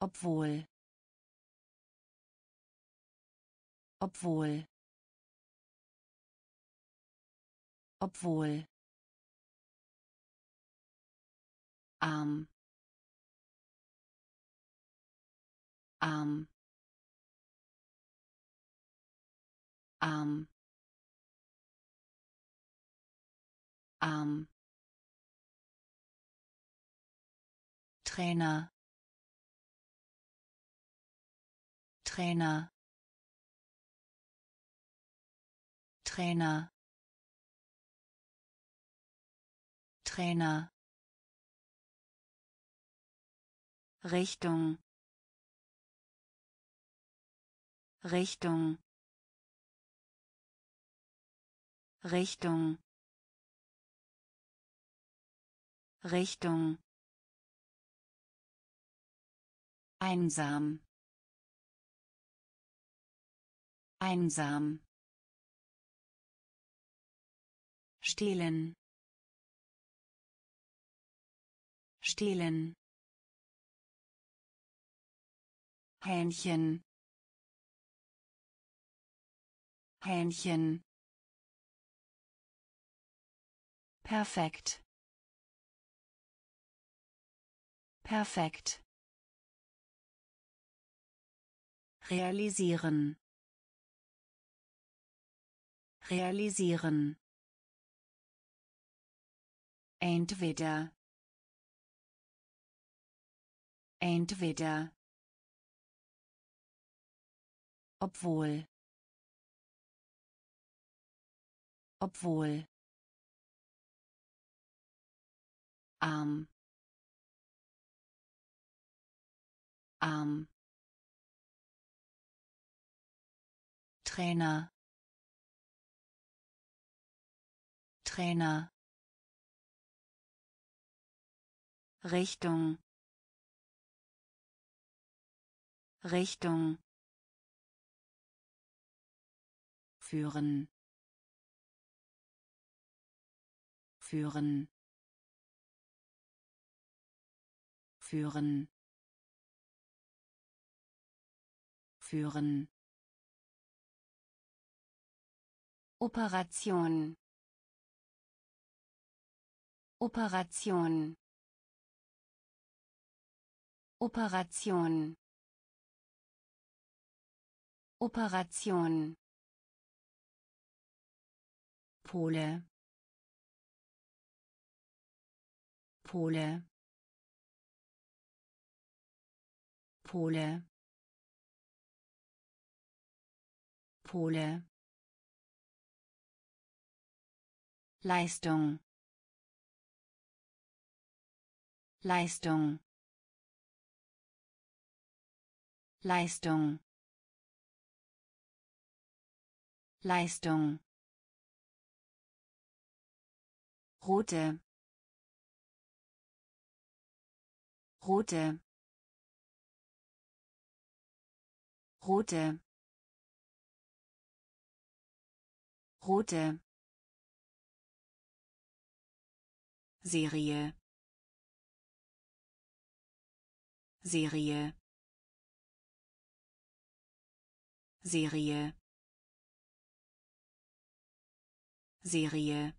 obwohl. Obwohl. Obwohl. Arm. Arm. Arm. Arm. Trainer Trainer. Trainer. Trainer. Richtung. Richtung. Richtung. Richtung. Einsam einsam stehlen stehlen Hähnchen Hähnchen Perfekt. Perfekt. Realisieren. Realisieren. Entweder. Entweder. Obwohl. Obwohl. Arm. Arm. Trainer. Trainer. Richtung. Richtung. führen führen führen führen Operation Operation. Operation. Operation. Pole. Pole. Pole. Pole. Leistung Leistung. Leistung. Leistung. Rote rote rote rote Serie Serie. Serie. Serie.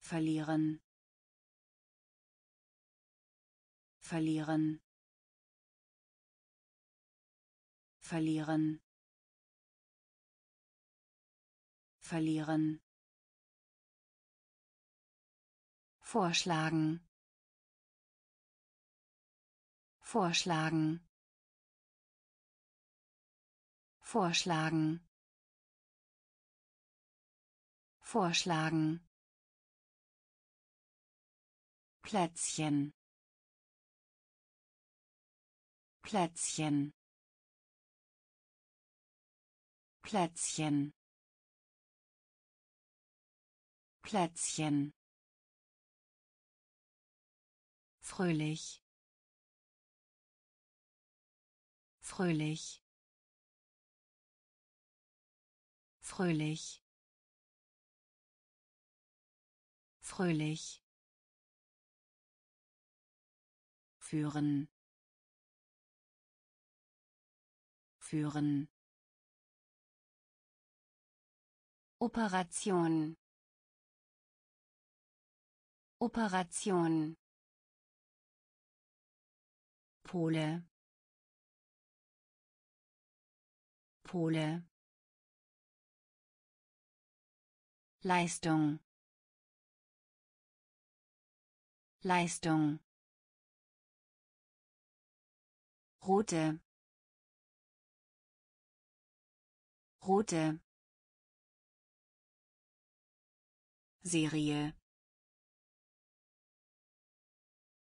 Verlieren. Verlieren. Verlieren. Verlieren. Vorschlagen vorschlagen. Vorschlagen. Vorschlagen. Plätzchen. Plätzchen. Plätzchen. Plätzchen. Fröhlich fröhlich. Fröhlich. Fröhlich. Führen. Führen. Operation. Operation. Pole Pole Leistung. Leistung. Rote rote Serie.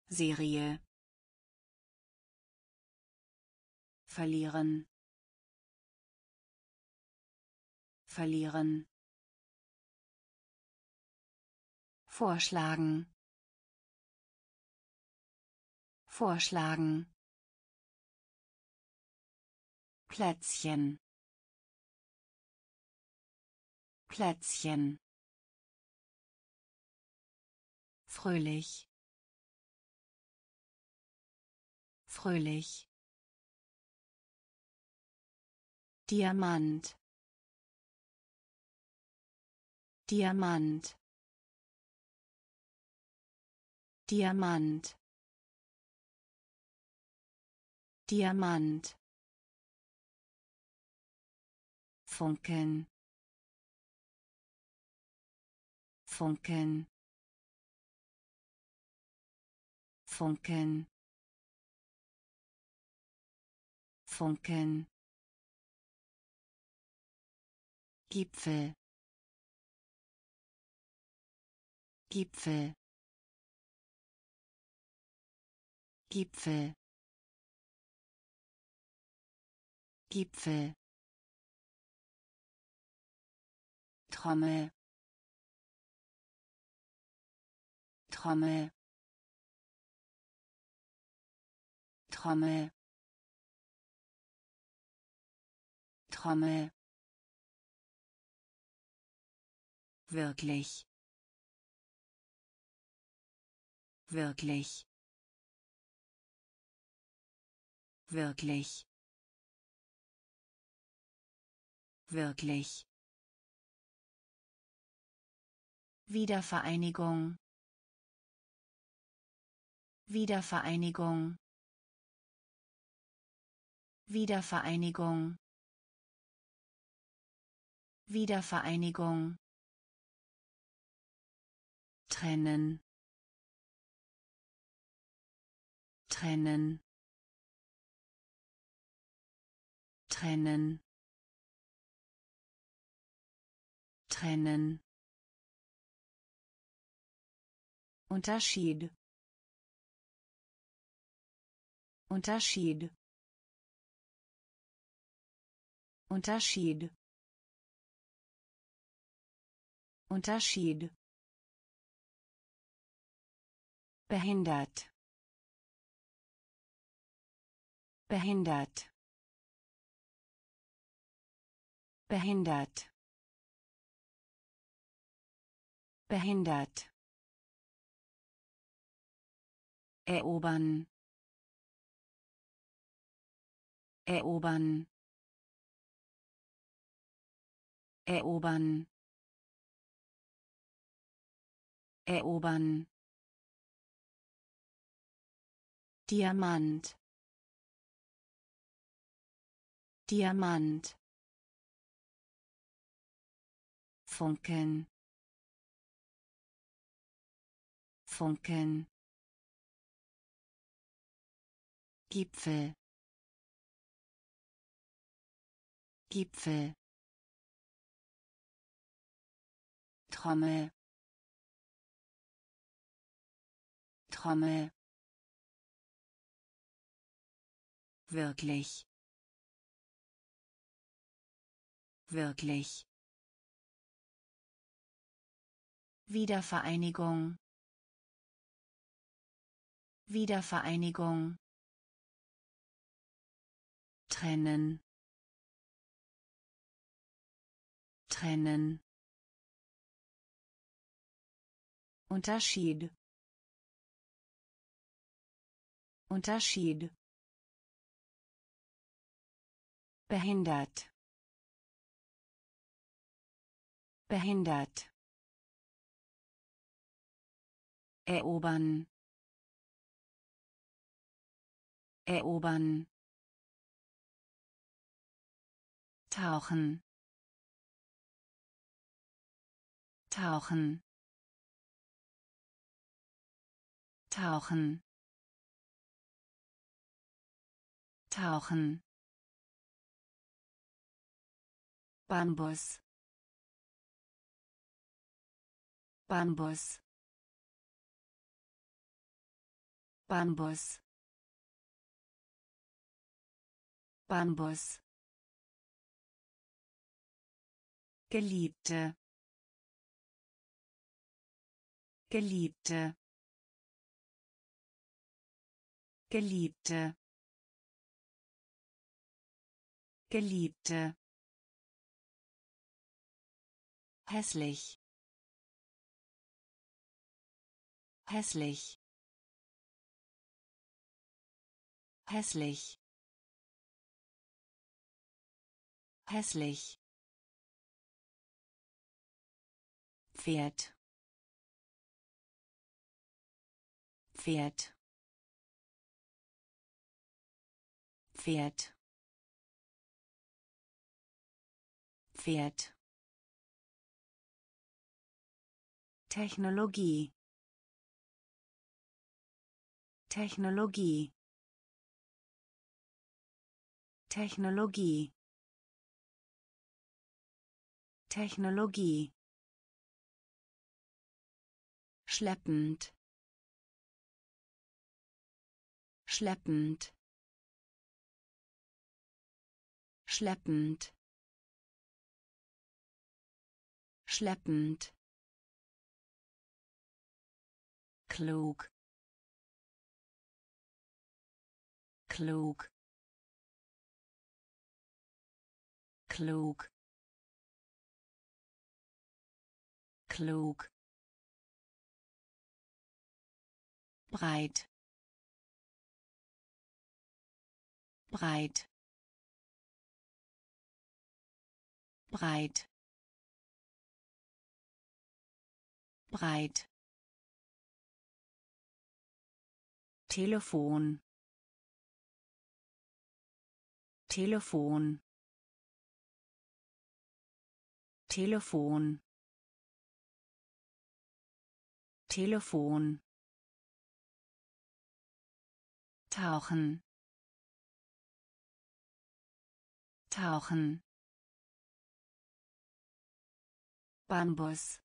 Serie. Verlieren verlieren. Vorschlagen. Vorschlagen. Plätzchen. Plätzchen. Fröhlich. Fröhlich. Diamant Diamant. Diamant. Diamant. Funken. Funken. Funken. Funken. Gipfel Gipfel. Gipfel. Gipfel. Trommel. Trommel. Trommel. Trommel. Wirklich wirklich. Wirklich. Wirklich. Wiedervereinigung. Wiedervereinigung. Wiedervereinigung. Wiedervereinigung. Trennen trennen. Trennen. Trennen. Unterschied. Unterschied. Unterschied. Unterschied. Behindert behindert. Behindert. Behindert. Erobern. Erobern. Erobern. Erobern. Diamant Diamant. Funken. Funken. Gipfel. Gipfel. Trommel. Trommel. Wirklich wirklich. Wiedervereinigung. Wiedervereinigung. Trennen. Trennen. Unterschied. Unterschied. Behindert behindert. Erobern. Erobern. Tauchen. Tauchen. Tauchen. Tauchen. Bambus Bambus Bambus Bambus Geliebte. Geliebte. Geliebte. Geliebte. Hässlich hässlich. Hässlich. Hässlich. Pferd. Pferd. Pferd. Pferd. Technologie Technologie. Technologie. Technologie. Schleppend. Schleppend. Schleppend. Schleppend. Klug klug. Klug. Klug. Breit. Breit. Breit. Breit. Telefon Telefon. Telefon. Telefon. Tauchen. Tauchen. Bambus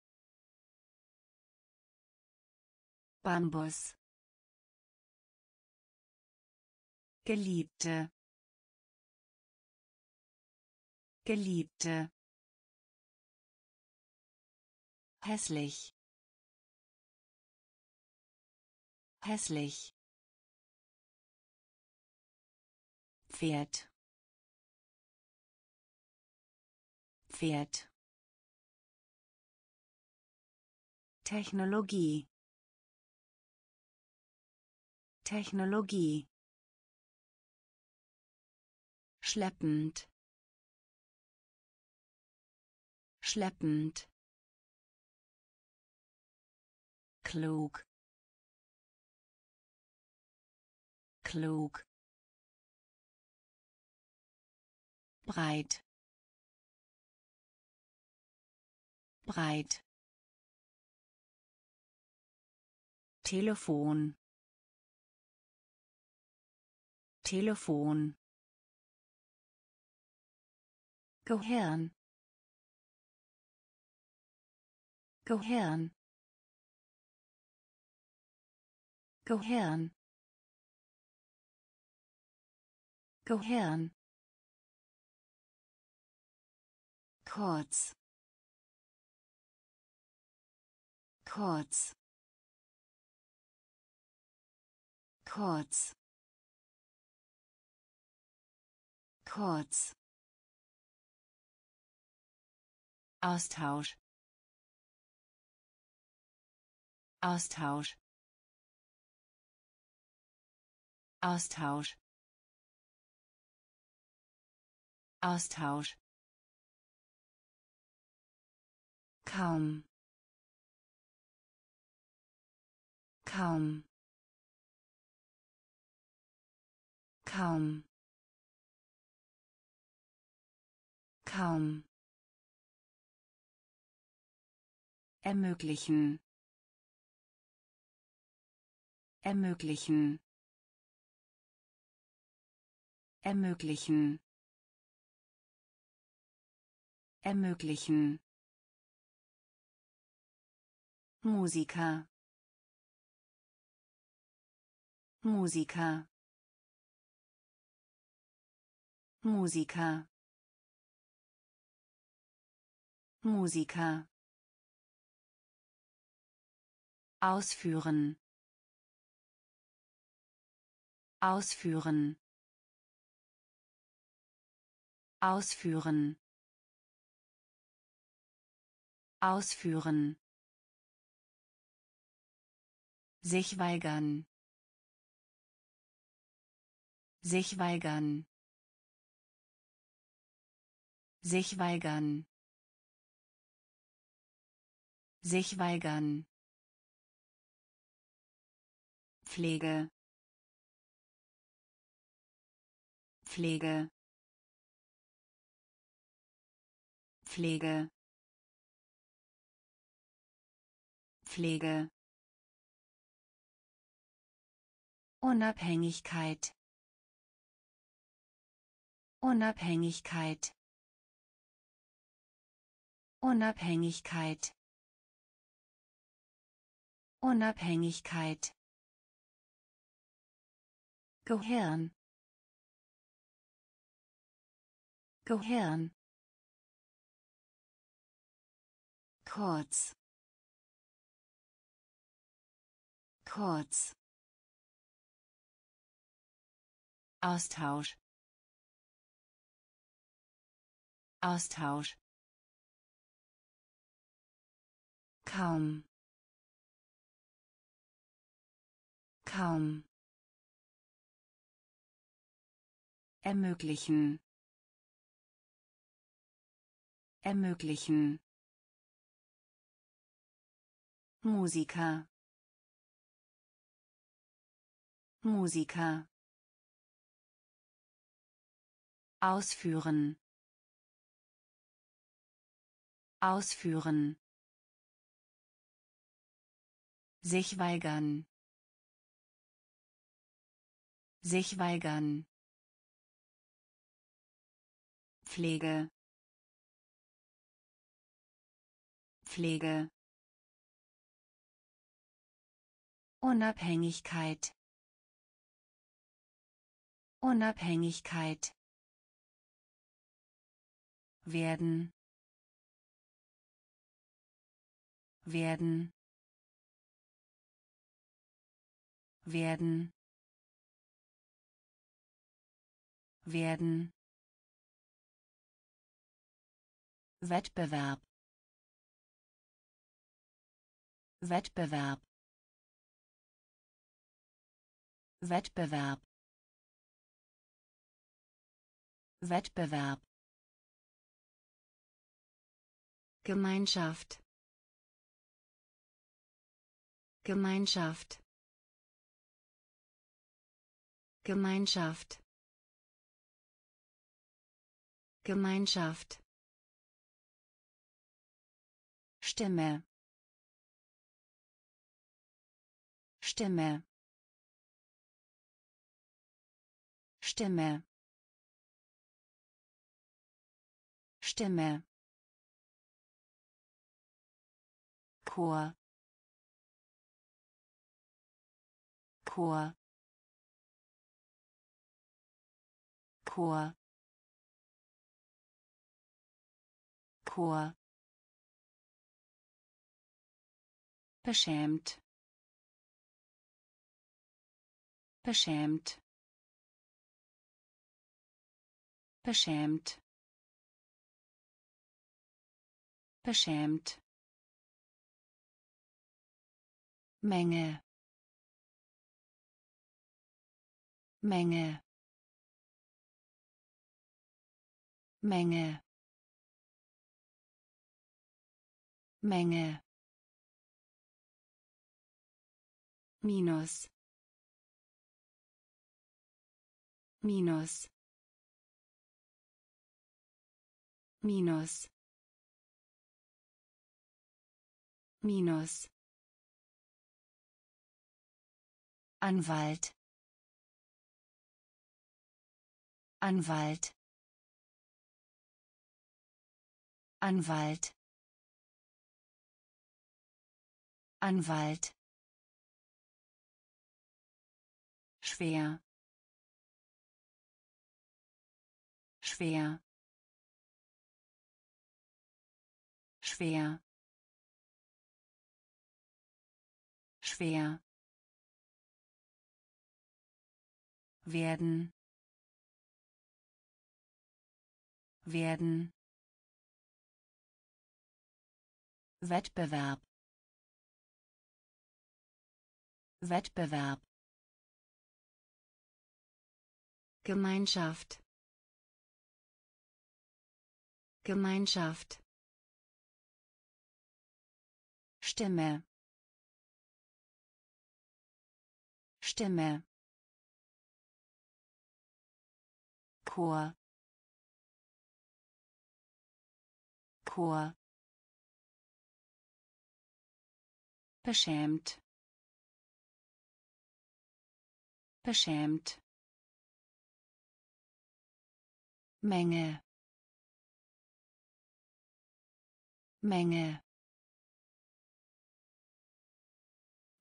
Bambus Geliebte Geliebte. Hässlich. Hässlich. Pferd. Pferd. Technologie. Technologie. Schleppend schleppend. Klug. Klug. Breit. Breit. Telefon. Telefon. Gehirn Gehirn Gehirn Gehirn kurz. Kurz. Kurz. Kurz. Austausch Austausch. Austausch. Austausch. Kaum. Kaum. Kaum. Kaum. Ermöglichen ermöglichen. Ermöglichen. Ermöglichen. Musiker. Musiker. Musiker. Musiker. Ausführen ausführen. Ausführen. Ausführen. Sich weigern. Sich weigern. Sich weigern. Sich weigern. Pflege. Pflege. Pflege. Pflege. Unabhängigkeit. Unabhängigkeit. Unabhängigkeit. Unabhängigkeit. Gehirn. Gehirn. kurz. Kurz. Austausch. Austausch. Kaum. Kaum. Ermöglichen ermöglichen. Musiker. Musiker. Ausführen. Ausführen. Sich weigern. Sich weigern. Pflege Pflege. Unabhängigkeit. Unabhängigkeit. Werden. Werden. Werden. Werden. Wettbewerb Wettbewerb. Wettbewerb. Wettbewerb. Gemeinschaft. Gemeinschaft. Gemeinschaft. Gemeinschaft. Stimme Stimme. Stimme. Stimme. Chor. Chor. Chor. Chor. Beschämt beschämt. Beschämt. Beschämt. Menge. Menge. Menge. Menge. Minus minus. Minus. Minus. Anwalt. Anwalt. Anwalt. Anwalt. Schwer schwer. Schwer. Schwer. Werden. Werden. Wettbewerb. Wettbewerb. Gemeinschaft Gemeinschaft. Stimme. Stimme. Chor. Chor. Beschämt. Beschämt. Menge Menge.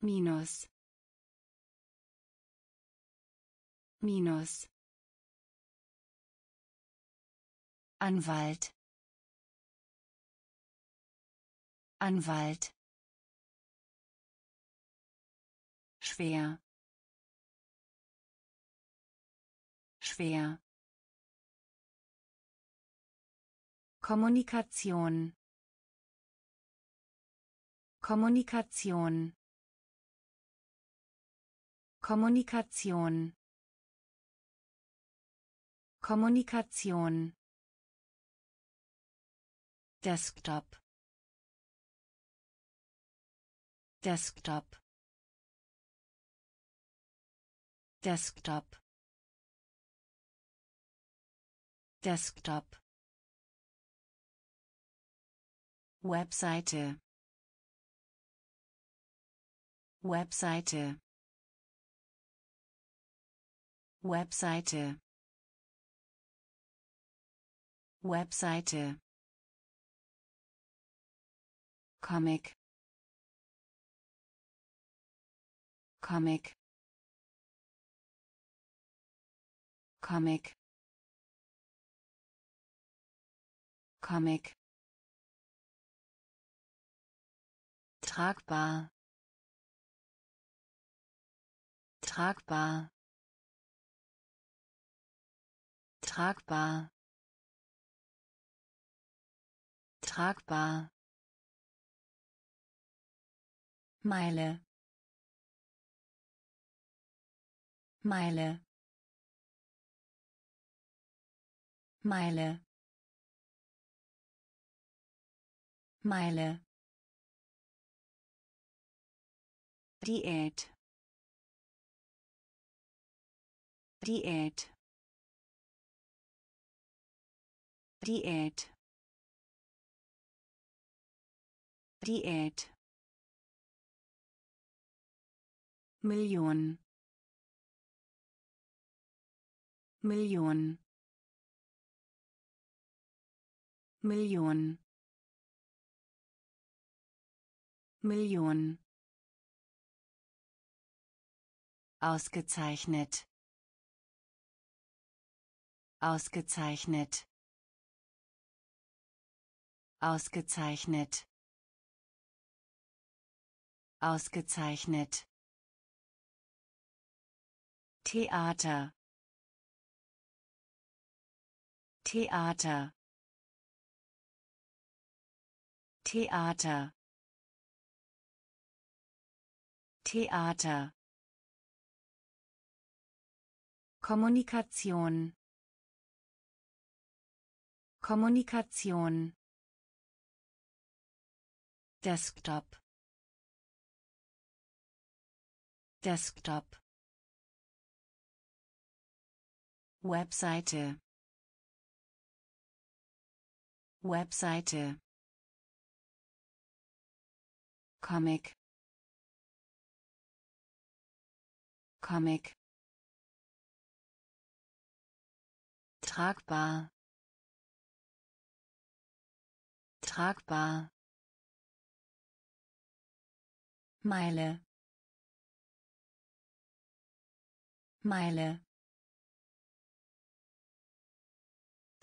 Minus. Minus. Anwalt. Anwalt. Schwer. Schwer. Kommunikation Kommunikation. Kommunikation. Kommunikation. Desktop. Desktop. Desktop. Desktop. Webseite Webseite. Webseite. Webseite. Comic. Comic. Comic. Comic. Tragbar tragbar. Tragbar. Tragbar. Meile. Meile. Meile. Meile. Diät Diät. Diät. Diät. Million. Million. Million. Million. Ausgezeichnet. Ausgezeichnet. Ausgezeichnet. Ausgezeichnet. Theater. Theater. Theater. Theater. Kommunikation Kommunikation. Desktop. Desktop. Webseite. Webseite. Comic. Comic. Tragbar tragbar. Meile. Meile.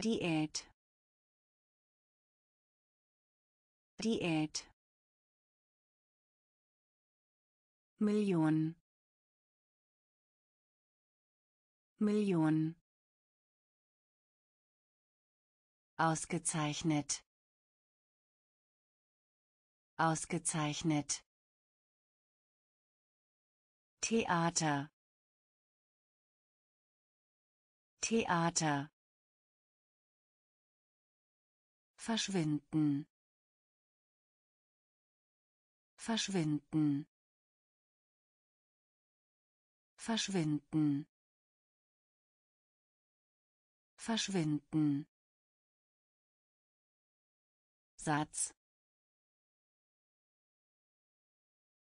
Diät. Diät. Million. Million. Ausgezeichnet. Ausgezeichnet. Theater. Theater. Verschwinden. verschwinden verschwinden verschwinden Satz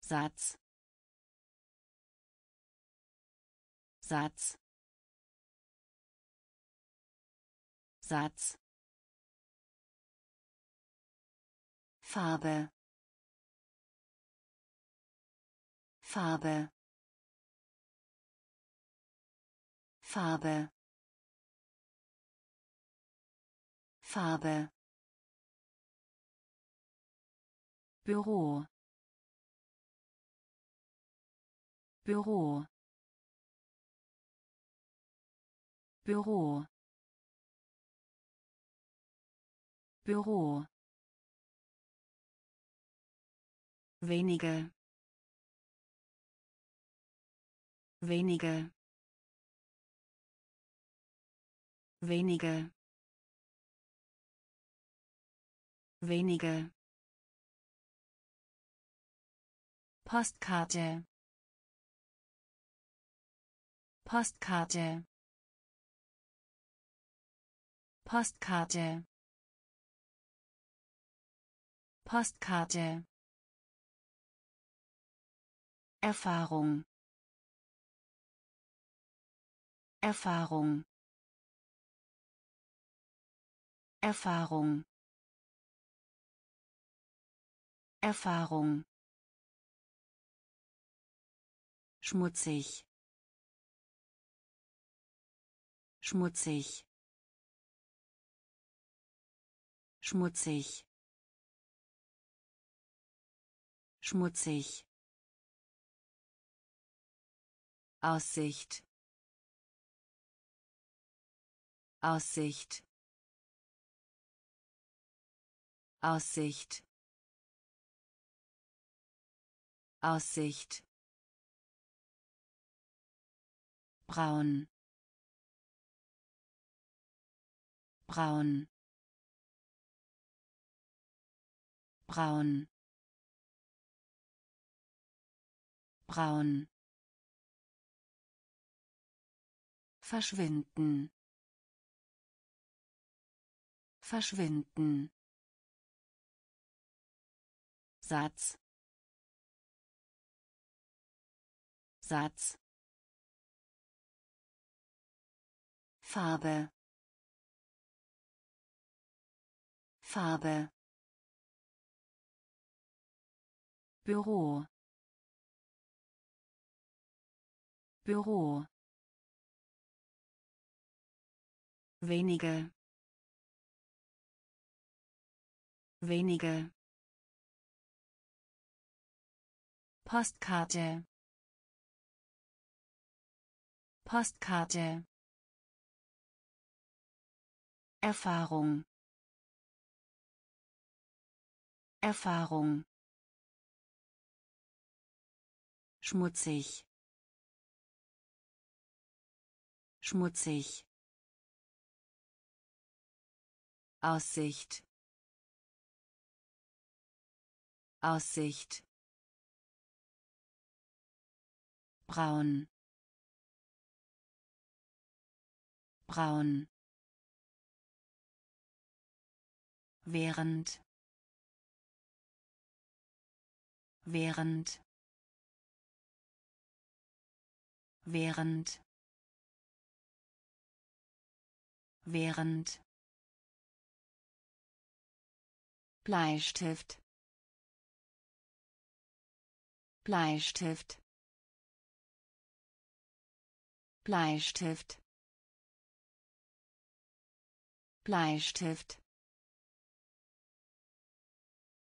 Satz. Satz. Satz. Farbe. Farbe. Farbe. Farbe. Büro Büro. Büro. Büro. Wenige. Wenige. Wenige. Wenige. Postkarte Postkarte. Postkarte. Postkarte. Erfahrung. Erfahrung. Erfahrung. Erfahrung. Schmutzig schmutzig. Schmutzig. Schmutzig. Aussicht. Aussicht. Aussicht. Aussicht. Braun braun. Braun. Braun. Verschwinden. Verschwinden. Satz. Satz. Farbe Farbe. Büro. Büro. Wenige. Wenige. Postkarte. Postkarte. Erfahrung Erfahrung. Schmutzig. Schmutzig. Aussicht. Aussicht. Braun. Braun. Während während. Während. Während. Bleistift. Bleistift. Bleistift. Bleistift.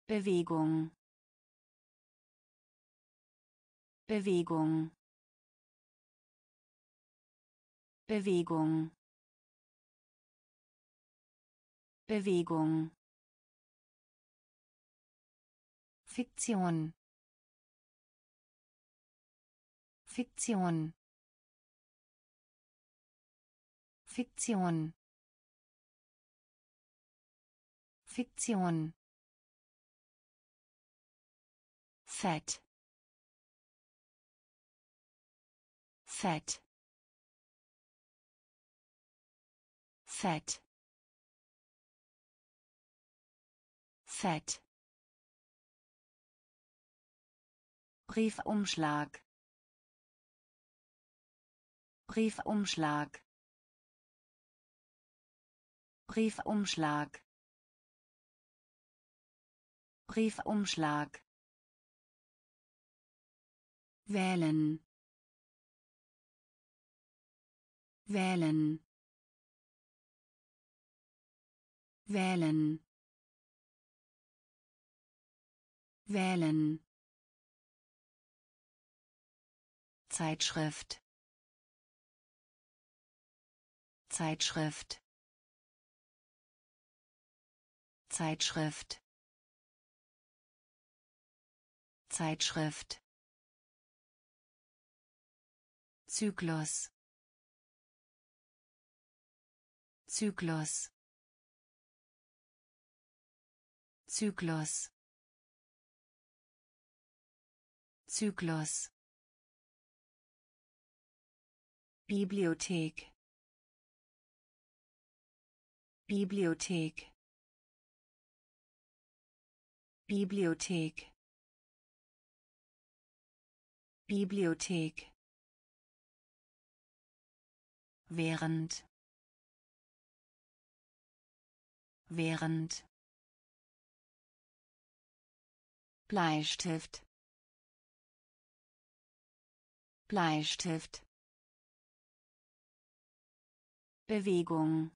Bewegung Bewegung. Bewegung. Bewegung. Fiktion. Fiktion. Fiktion. Fiktion. Fett Fett. Fett. Fett. Briefumschlag. Briefumschlag. Briefumschlag. Briefumschlag. Wählen wählen. Wählen. Wählen. Zeitschrift. Zeitschrift. Zeitschrift. Zeitschrift. Zyklus Zyklus. Zyklus. Zyklus. Bibliothek. Bibliothek. Bibliothek. Bibliothek. Während während. Bleistift. Bleistift. Bewegung.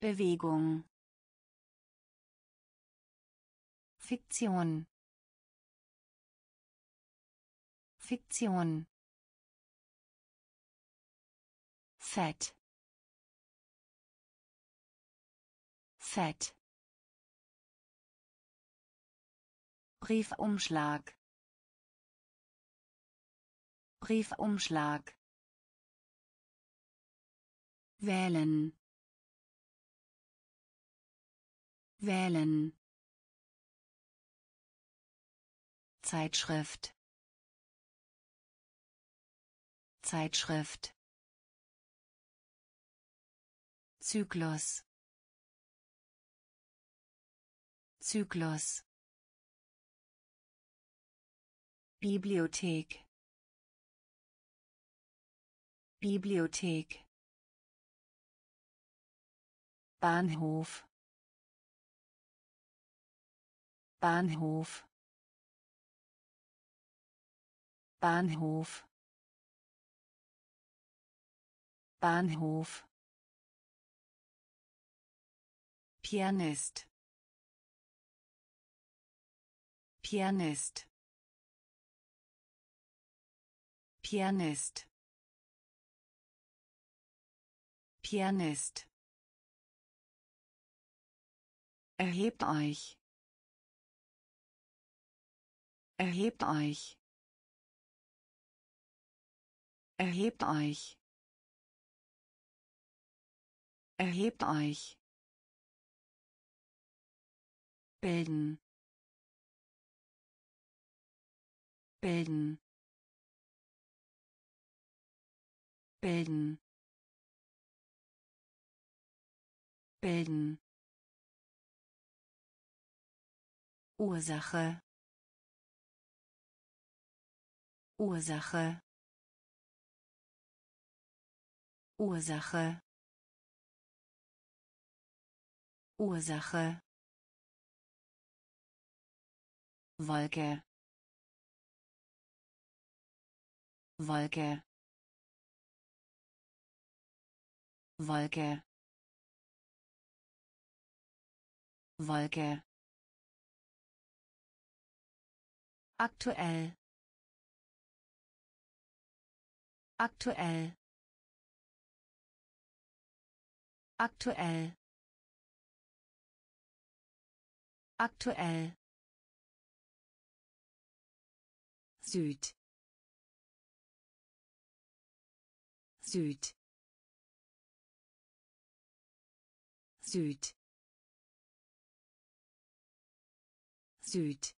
Bewegung. Fiktion. Fiktion. Fett Fett. Briefumschlag. Briefumschlag. Wählen. Wählen. Zeitschrift. Zeitschrift. Zyklus Zyklus. Bibliothek. Bibliothek. Bahnhof. Bahnhof. Bahnhof. Bahnhof. Pianist Pianist Pianist Pianist Erhebt euch. Erhebt euch. Erhebt euch. Erhebt euch. bilden bilden. Bilden. Bilden. Ursache. Ursache. Ursache. Ursache. Wolke Wolke. Wolke. Wolke. Aktuell. Aktuell. Aktuell. Aktuell. Süd Süd. Süd. Süd.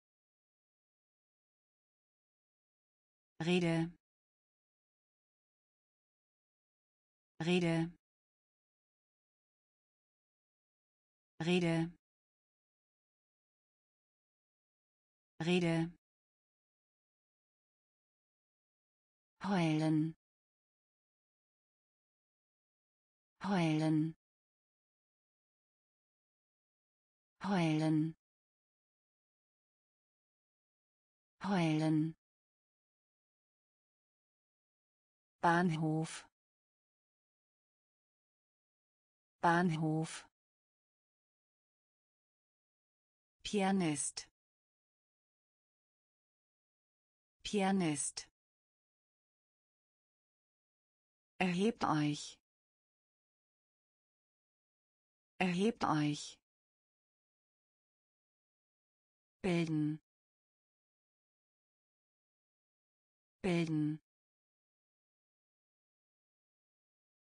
Rede. Rede. Rede. Rede. Heulen heulen. Heulen. Heulen. Bahnhof. Bahnhof. Pianist. Pianist. Erhebt euch. Erhebt euch. Bilden. Bilden.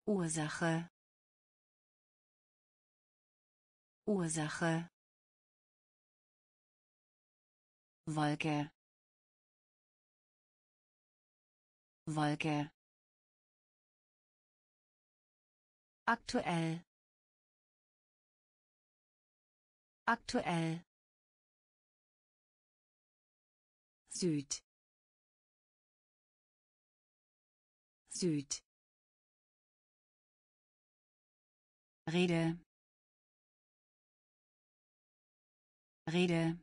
Ursache. Ursache. Wolke. Wolke. Aktuell. Aktuell. Süd. Süd. Rede. Rede.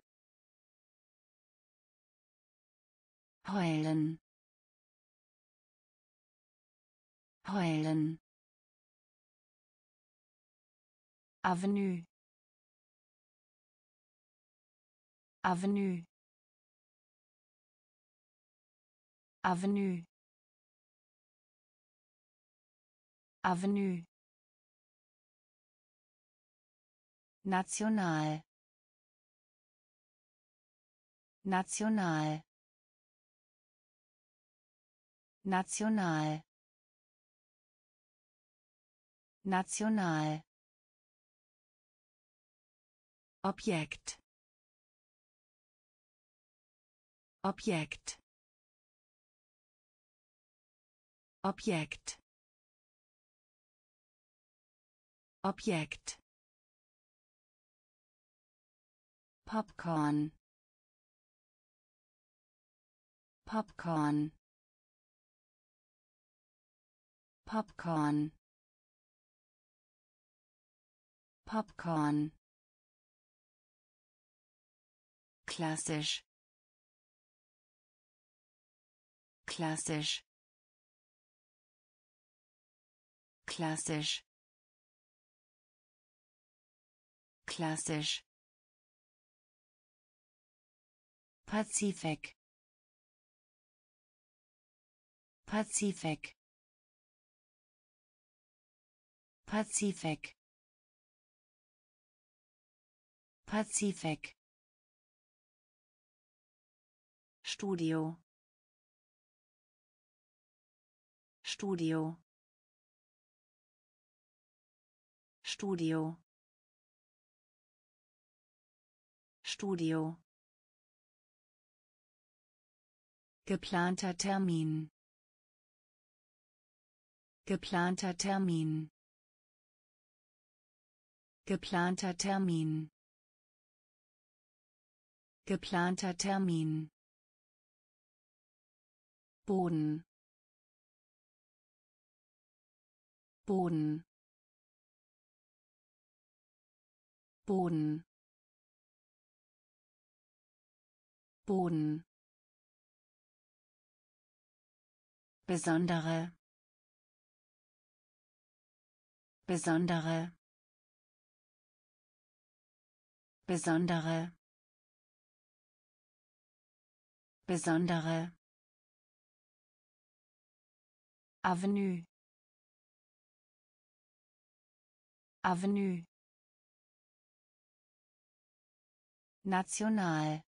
Heulen. Heulen. Avenue. Avenue. Avenue. Avenue. National. National. National. National. Objekt. Objekt. Objekt. Objekt. Popcorn. Popcorn. Popcorn. Popcorn. klassisch klassisch. Klassisch. Klassisch. Pazifik. Pazifik. Pazifik. Pazifik. Studio Studio. Studio. Studio. Geplanter Termin. Geplanter Termin. Geplanter Termin. Geplanter Termin. Boden Boden. Boden. Boden. Besondere. Besondere. Besondere. Besondere. Avenue. Avenue. National.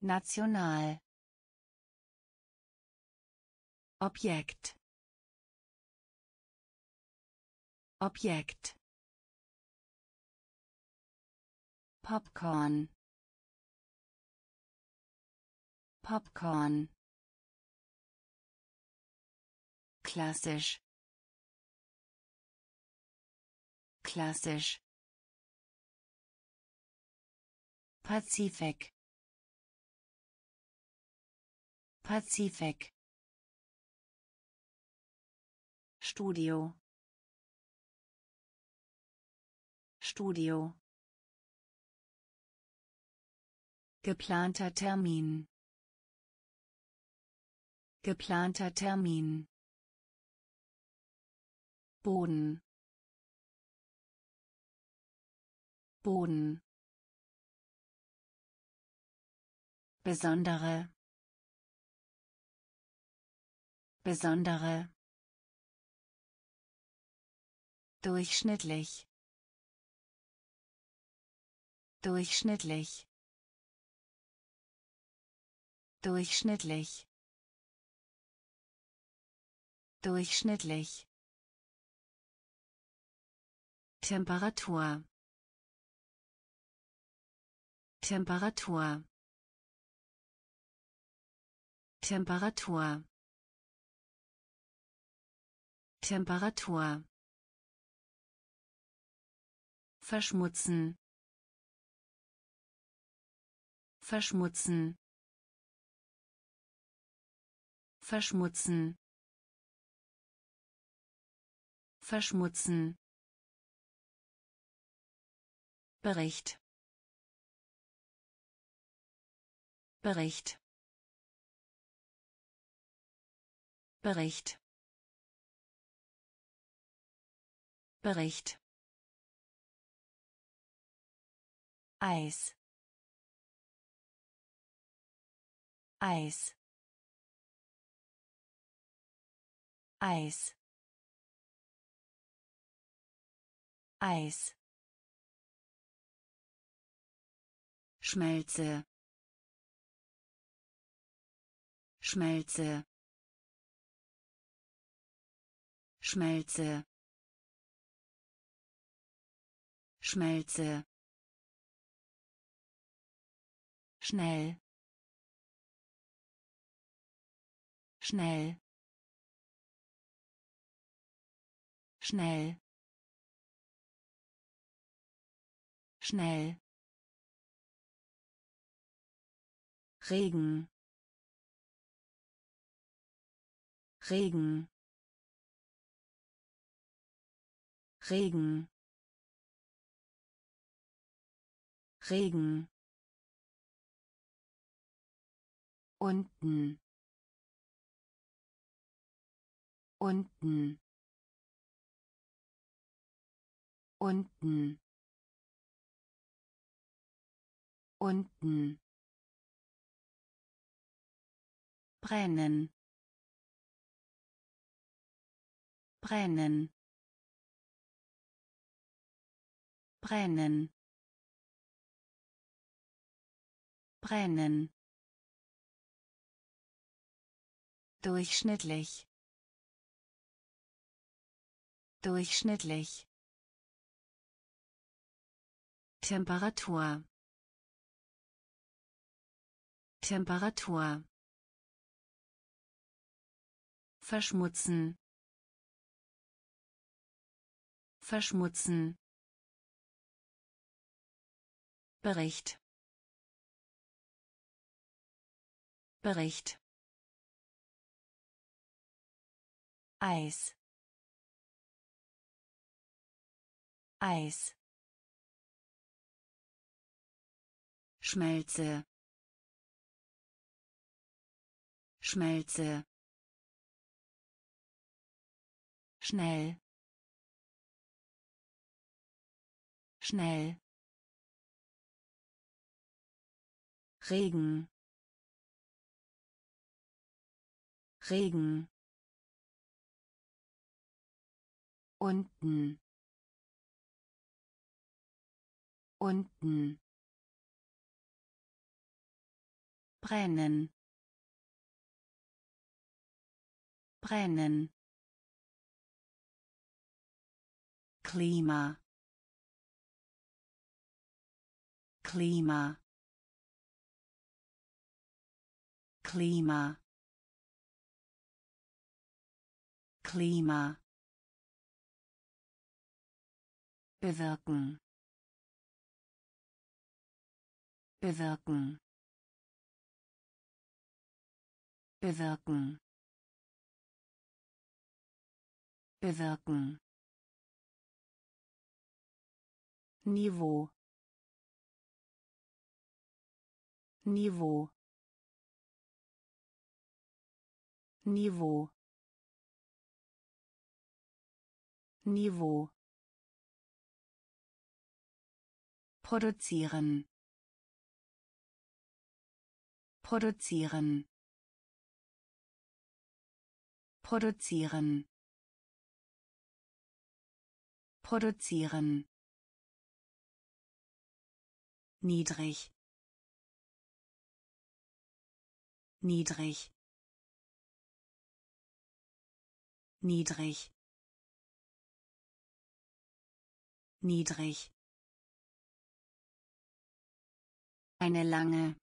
National. Objekt. Objekt. Popcorn Popcorn klassisch klassisch. Pazifik. Pazifik. Studio. Studio. Geplanter Termin. Geplanter Termin. Boden Boden. Besondere. Besondere. Durchschnittlich. Durchschnittlich. Durchschnittlich. Durchschnittlich. Temperatur Temperatur. Temperatur. Temperatur. Verschmutzen. Verschmutzen. Verschmutzen. Verschmutzen. Bericht Bericht. Bericht. Bericht. Eis. Eis. Eis. Eis. Schmelze Schmelze. Schmelze. Schmelze. Schnell. Schnell. Schnell. Schnell. Regen Regen. Regen. Regen. Unten. Unten. Unten. Unten. Brennen brennen. Brennen. Brennen. Durchschnittlich. Durchschnittlich. Temperatur. Temperatur. Verschmutzen verschmutzen. Bericht. Bericht. Eis. Eis. Schmelze. Schmelze. Schnell schnell. Regen. Regen. Unten. Unten. Brennen. Brennen. Klima Klima. Klima. Klima. Bewirken. Bewirken. Bewirken. Bewirken. Niveau Niveau. Niveau. Niveau. Produzieren. Produzieren. Produzieren. Produzieren. Niedrig niedrig. Niedrig. Niedrig. Eine lange.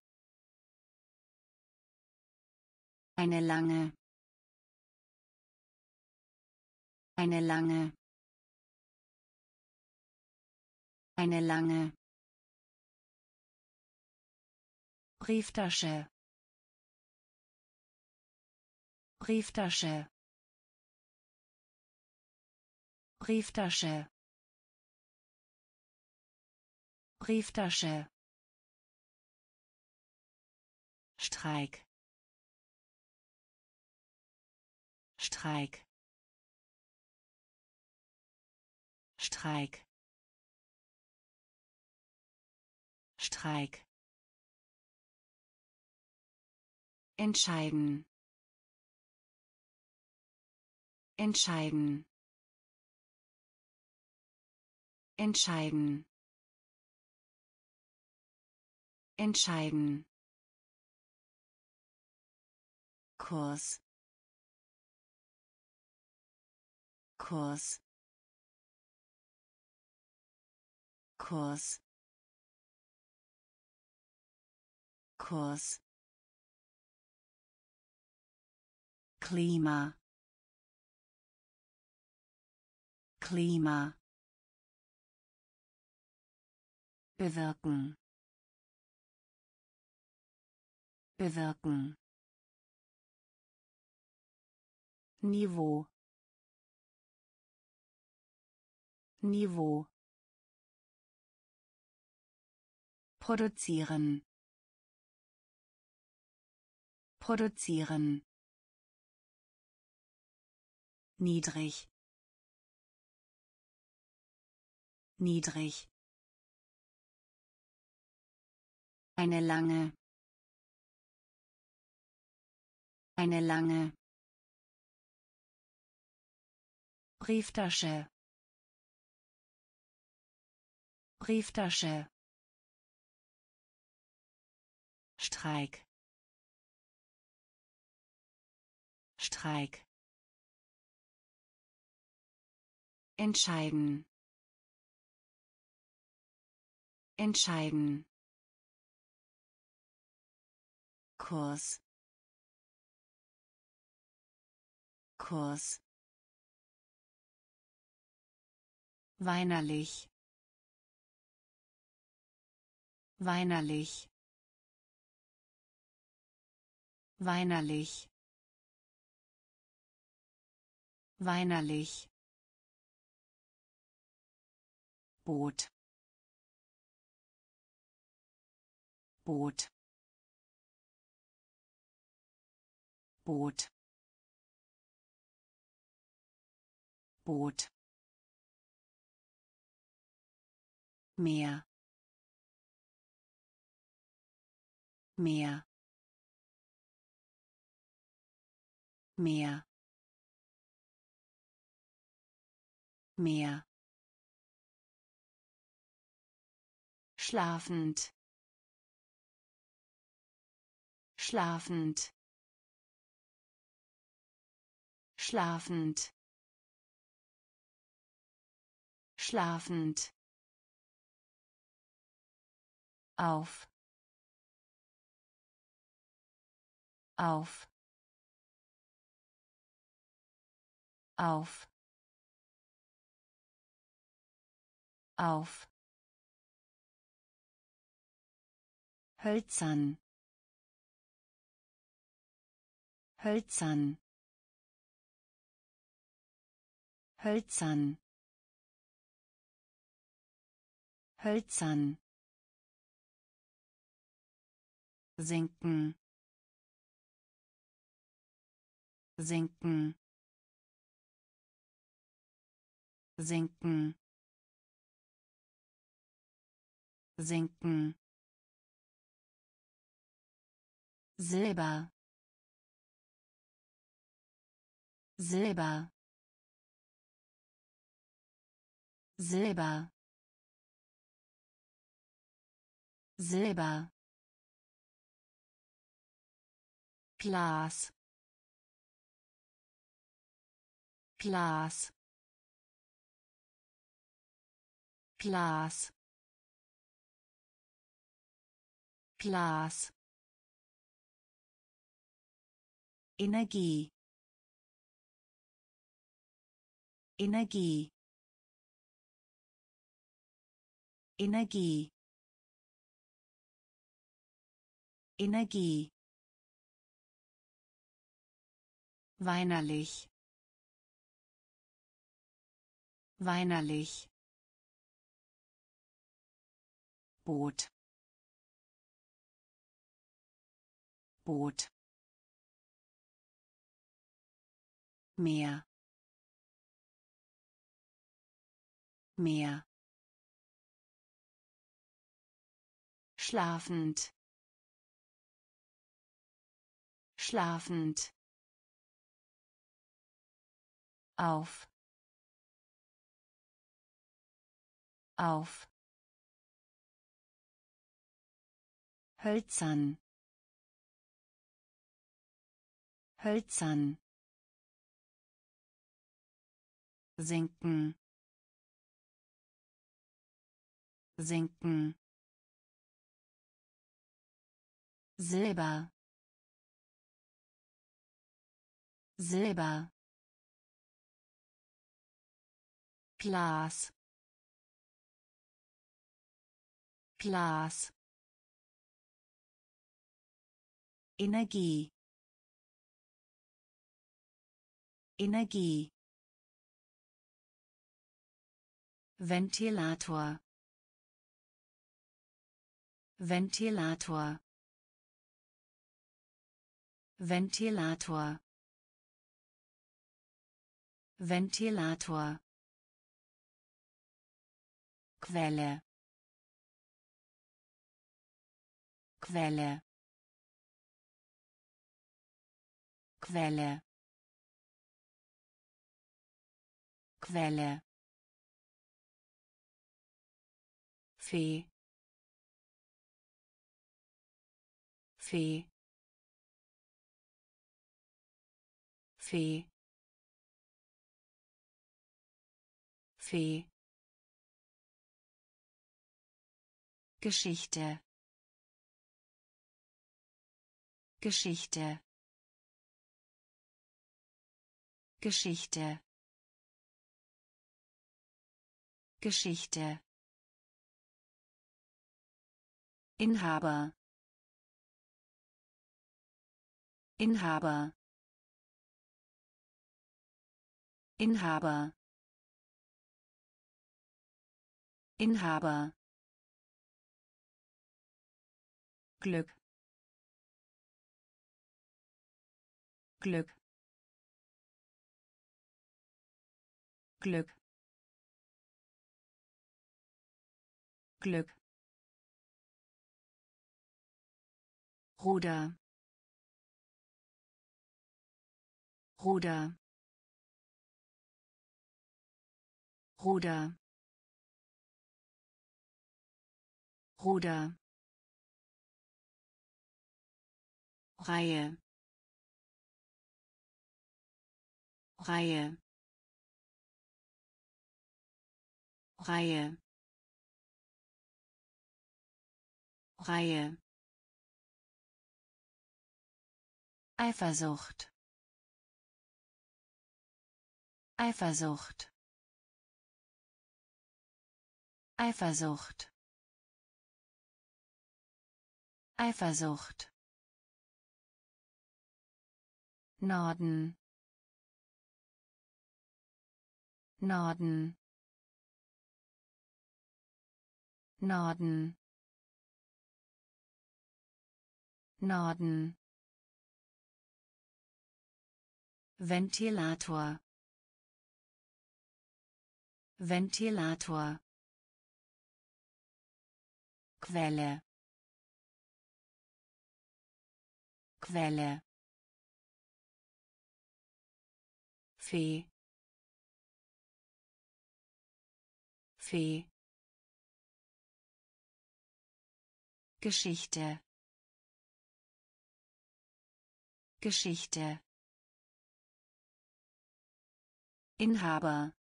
Eine lange. Eine lange. Eine lange. Brieftasche Brieftasche. Brieftasche. Brieftasche. Streik. Streik. Streik. Streik. Entscheiden entscheiden. Entscheiden. Entscheiden. Kurs. Kurs. Kurs. Kurs. Klima Klima. Bewirken bewirken Niveau. Niveau. Produzieren. Produzieren. Niedrig niedrig. Eine lange. Eine lange. Brieftasche. Brieftasche. Streik. Streik. Entscheiden entscheiden. Kurs. Kurs. Weinerlich. Weinerlich. Weinerlich. Weinerlich. Boot Boot. Boot. Boot. Mehr mehr mehr mehr schlafend schlafend. Schlafend. Schlafend. Auf. Auf. Auf. Auf. Hölzern hölzern. Hölzern. Hölzern. Sinken. Sinken. Sinken. Sinken. Silber Silber. Silber. Silber. Glas. Glas. Glas. Glas. Energie Energie. Energie. Energie. Weinerlich. Weinerlich. Boot. Boot. Meer Meer schlafend. Schlafend. Auf. Auf. Hölzern. Hölzern. Sinken sinken. Silber. Silber. Glas. Glas. Energie. Energie. Ventilator Ventilator. Ventilator. Ventilator. Quelle. Quelle. Quelle. Quelle. Fee Fee. Fee. Fee. Geschichte. Geschichte. Geschichte. Geschichte. Inhaber Inhaber. Inhaber. Inhaber. Glück. Glück. Glück. Glück. Ruder Ruder. Ruder. Ruder. Reihe. Reihe. Reihe. Reihe. Eifersucht Eifersucht. Eifersucht. Eifersucht. Norden. Norden. Norden. Norden. Ventilator Ventilator. Quelle. Quelle. Fee Fee Geschichte. Geschichte. Inhaber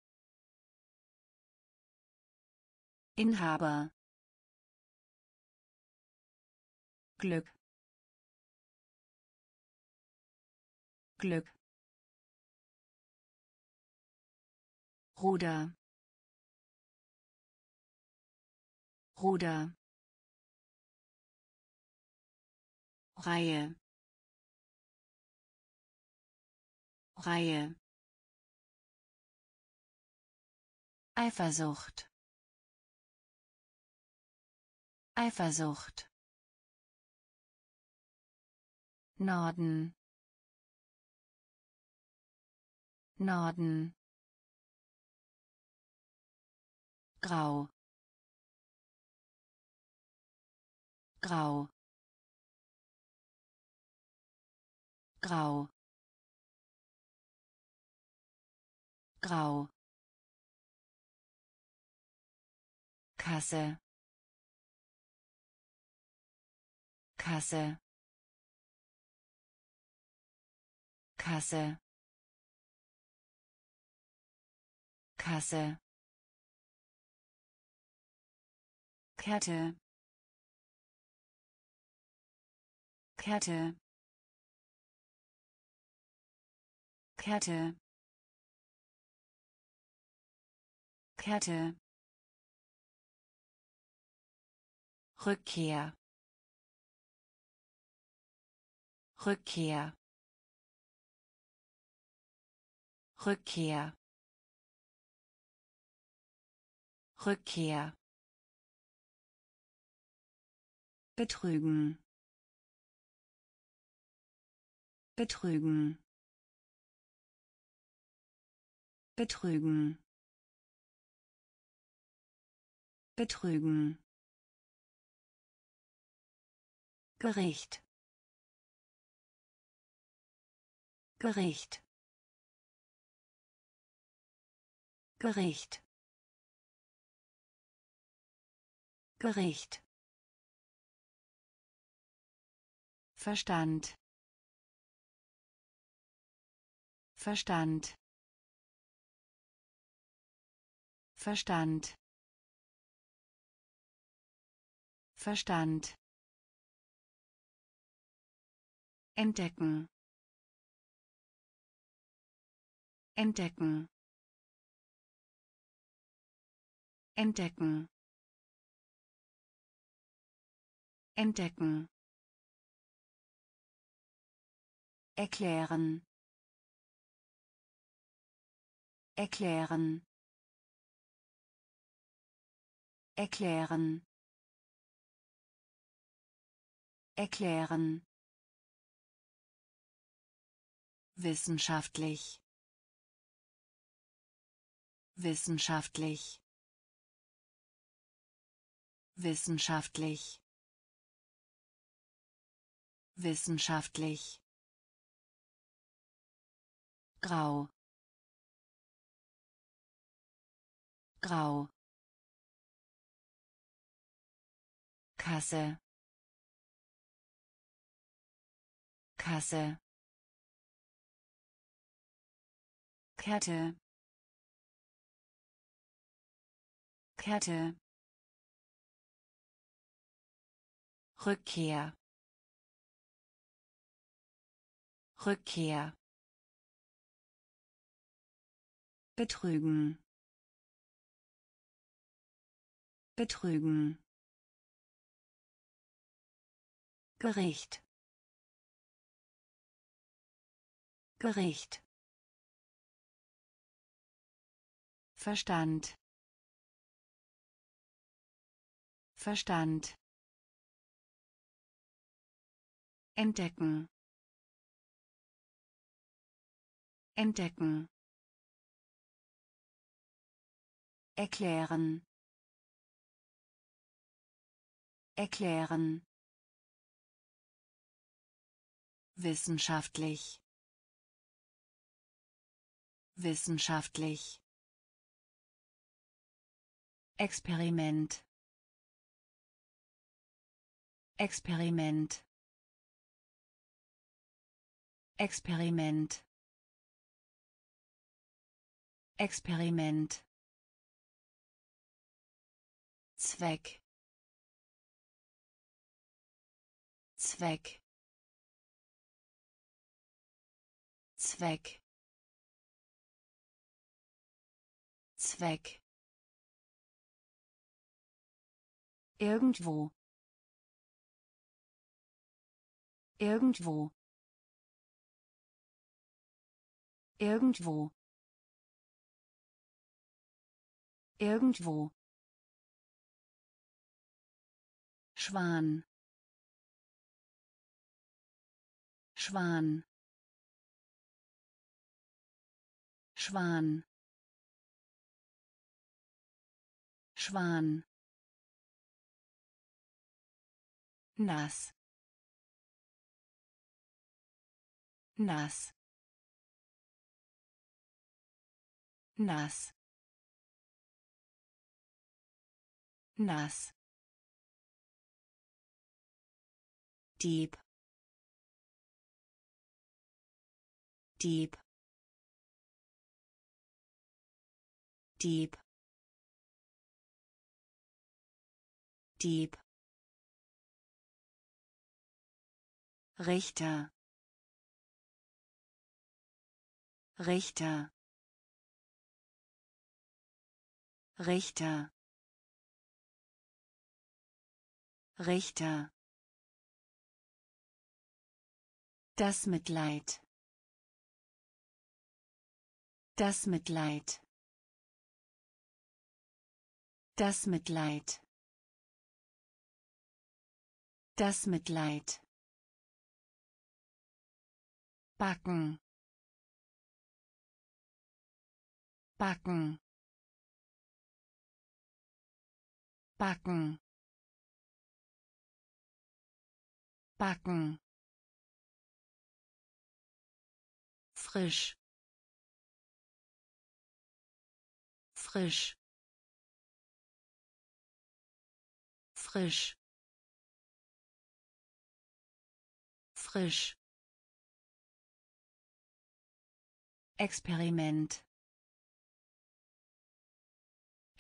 Inhaber. Glück. Glück. Ruder. Ruder. Reihe. Reihe. Eifersucht Eifersucht. Norden. Norden. Grau. Grau. Grau. Grau. Kasse Kasse. Kasse. Kasse. Kette. Kette. Kette. Kette. Rückkehr Rückkehr. Rückkehr. Rückkehr. Betrügen. Betrügen. Betrügen. Betrügen. Gericht Gericht Gericht Gericht Verstand. Verstand. Verstand. Verstand. Entdecken entdecken. Entdecken. Entdecken. Erklären. Erklären. Erklären. Erklären. Wissenschaftlich wissenschaftlich. Wissenschaftlich. Wissenschaftlich. Grau. Grau. Kasse. Kasse. Kette Kette Rückkehr. Rückkehr. Betrügen. Betrügen. Gericht. Gericht. Verstand Verstand. Entdecken. Entdecken. Erklären. Erklären. Wissenschaftlich. Wissenschaftlich. Experiment Experiment. Experiment. Experiment. Zweck. Zweck. Zweck. Zweck. Irgendwo. Irgendwo. Irgendwo. Irgendwo. Schwan. Schwan. Schwan. Schwan. nass nass. Nass. Nass. Dieb Dieb Dieb Dieb Richter Richter. Richter. Richter. Das Mitleid. Das Mitleid. Das Mitleid. Das Mitleid. Backen backen. Backen. Backen. Frisch. Frisch. Frisch. Frisch. Experiment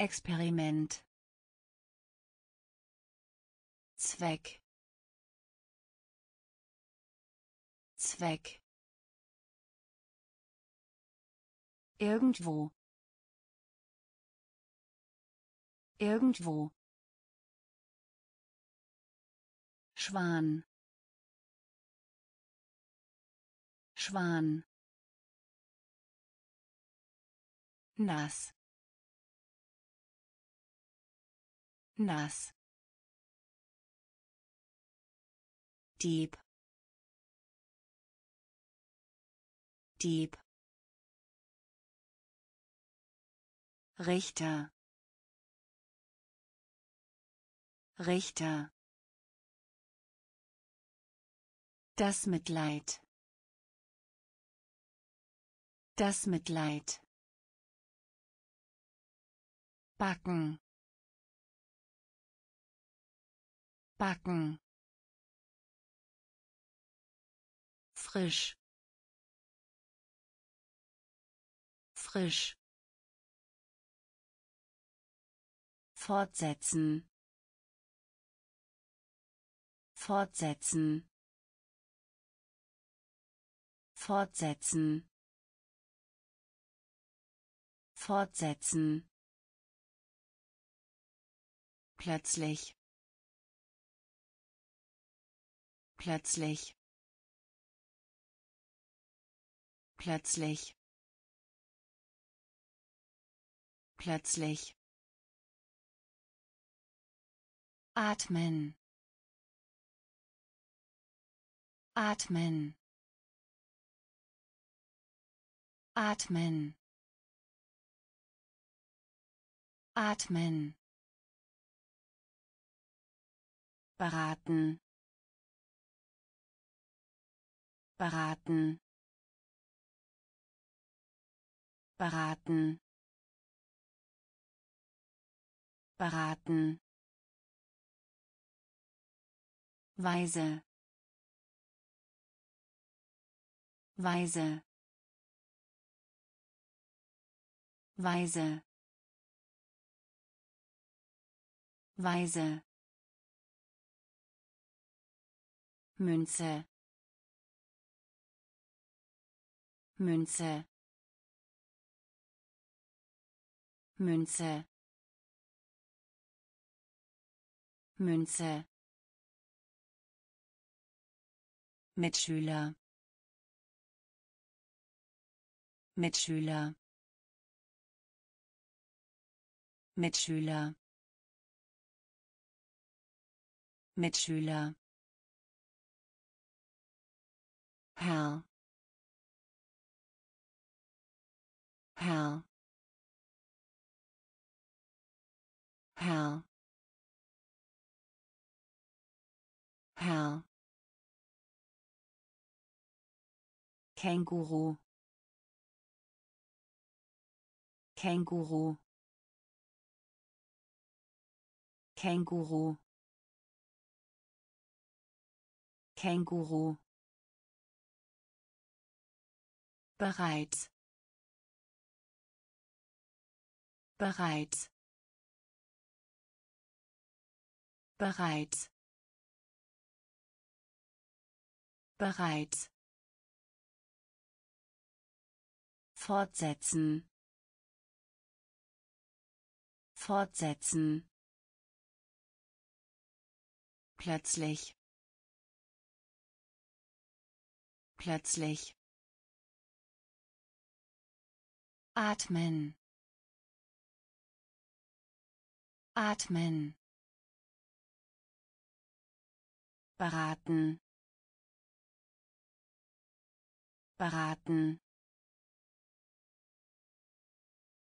Experiment Zweck Zweck Irgendwo. Irgendwo. Schwan. Schwan. nass nass. Dieb Dieb Richter. Richter. Das Mitleid. Das Mitleid. Backen backen. Frisch. Frisch. Fortsetzen. Fortsetzen. Fortsetzen. Fortsetzen. Plötzlich plötzlich. Plötzlich. Plötzlich. Atmen. Atmen. Atmen. Atmen. Beraten beraten. Beraten. Beraten. Weise. Weise. Weise. Weise. Münze Münze. Münze. Münze. Mitschüler. Mitschüler. Mitschüler. Mitschüler. Hell Hell. Hell. Hell. Känguru. Känguru. Känguru. Känguru. Bereits bereits. Bereits. Bereits. Fortsetzen. Fortsetzen. Plötzlich. Plötzlich. Atmen atmen. Beraten. Beraten.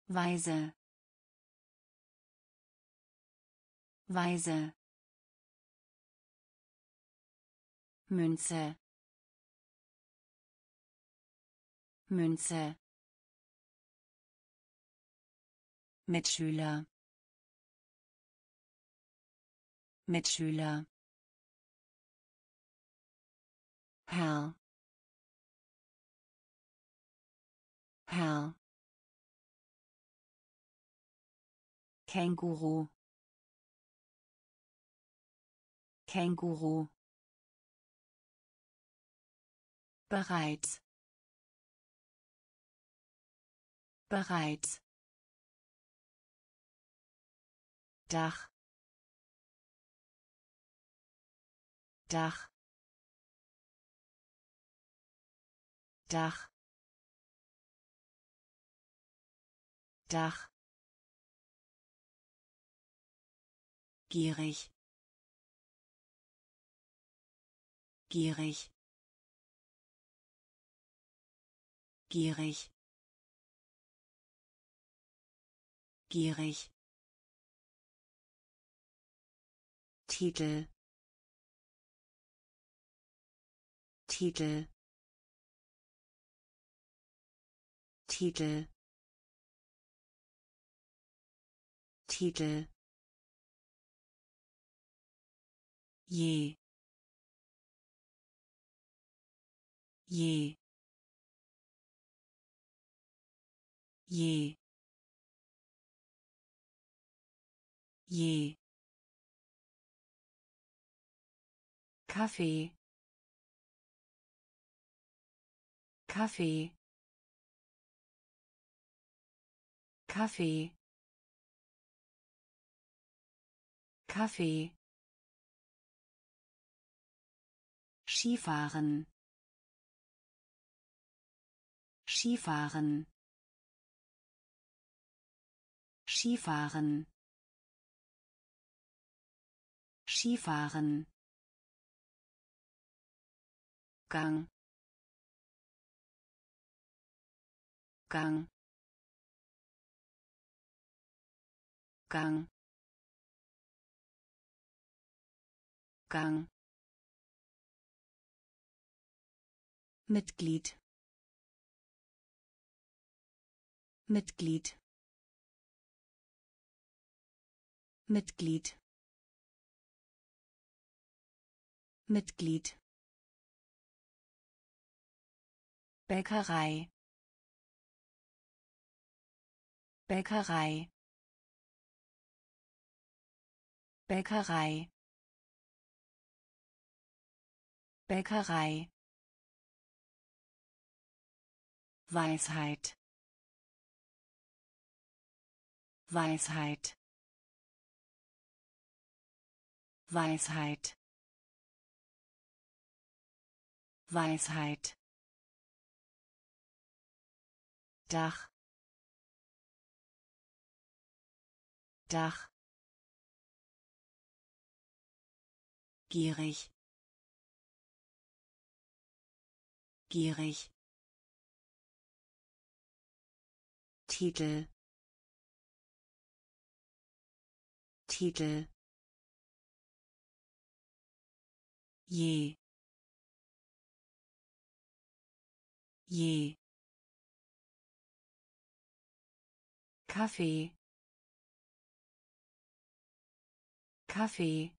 Weise. Weise. Münze. Münze. Mitschüler Mitschüler. Hell Hell Känguru. Känguru. Bereits bereits Dach Dach. Dach. Dach. Gierig. Gierig. Gierig. Gierig. Titel Titel. Titel. Titel. Je je je je Kaffee Kaffee. Kaffee. Kaffee. Skifahren. Skifahren. Skifahren. Skifahren. Gang Gang. Gang. Gang. Mitglied. Mitglied. Mitglied. Mitglied. Bäckerei Bäckerei. Bäckerei. Bäckerei. Weisheit. Weisheit. Weisheit. Weisheit. Dach Dach. Gierig. Gierig. Titel. Titel. Je. Je. Kaffee Kaffee.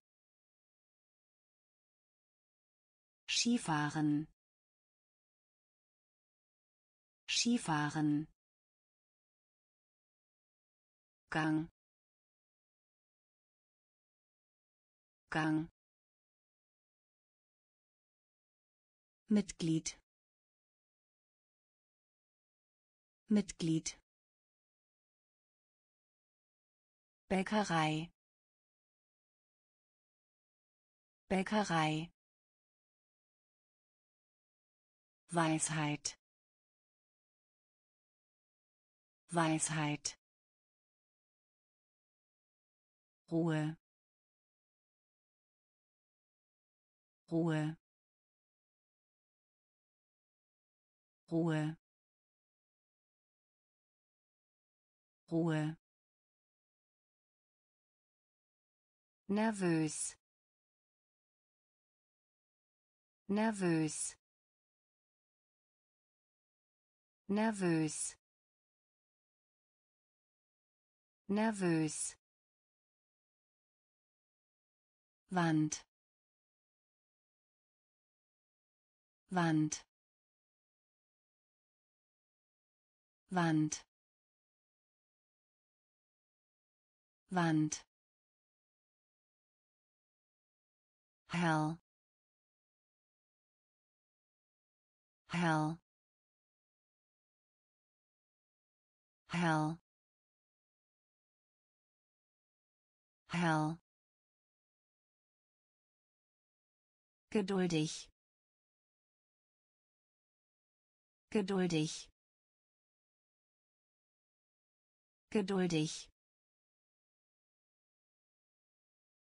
Skifahren. Skifahren. Gang. Gang. Mitglied. Mitglied. Bäckerei Bäckerei. Weisheit. Weisheit. Ruhe. Ruhe. Ruhe. Ruhe. Nervös nervös. Nervös. Nervös. Wand. Wand. Wand. Wand. Hell hell. Hell. Hell. Geduldig. Geduldig. Geduldig.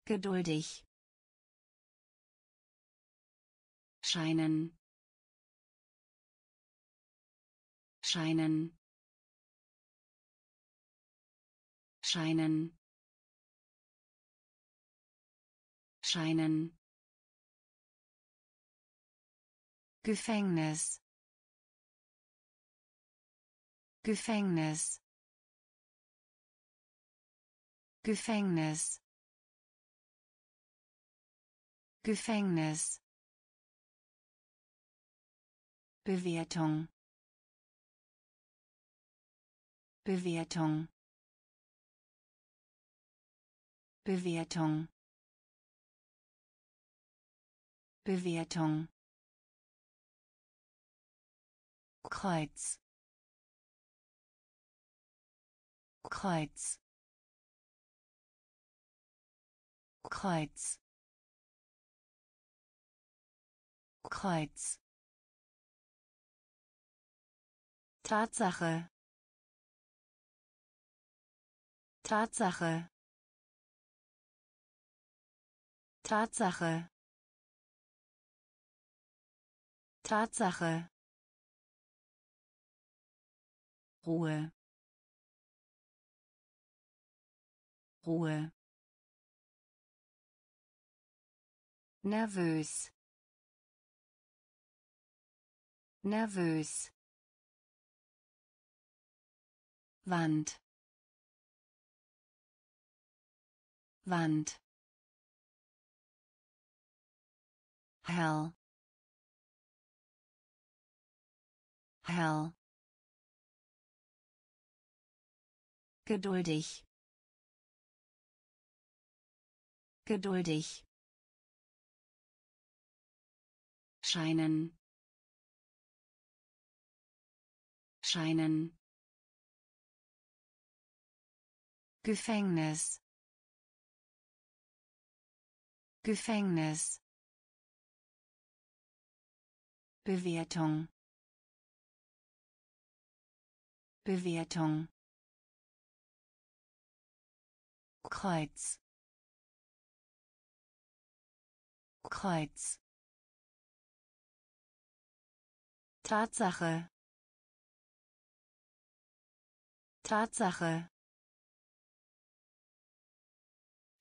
Geduldig. Scheinen scheinen. Scheinen. Scheinen. Gefängnis. Gefängnis. Gefängnis. Gefängnis. Bewertung Bewertung. Bewertung. Bewertung. Kreuz. Kreuz. Kreuz. Kreuz. Tatsache Tatsache. Tatsache. Tatsache. Ruhe. Ruhe. Nervös. Nervös. Wand Wand. Hell. Hell. Geduldig. Geduldig. Scheinen. Scheinen. Gefängnis Gefängnis. Bewertung. Bewertung. Kreuz. Kreuz. Tatsache. Tatsache.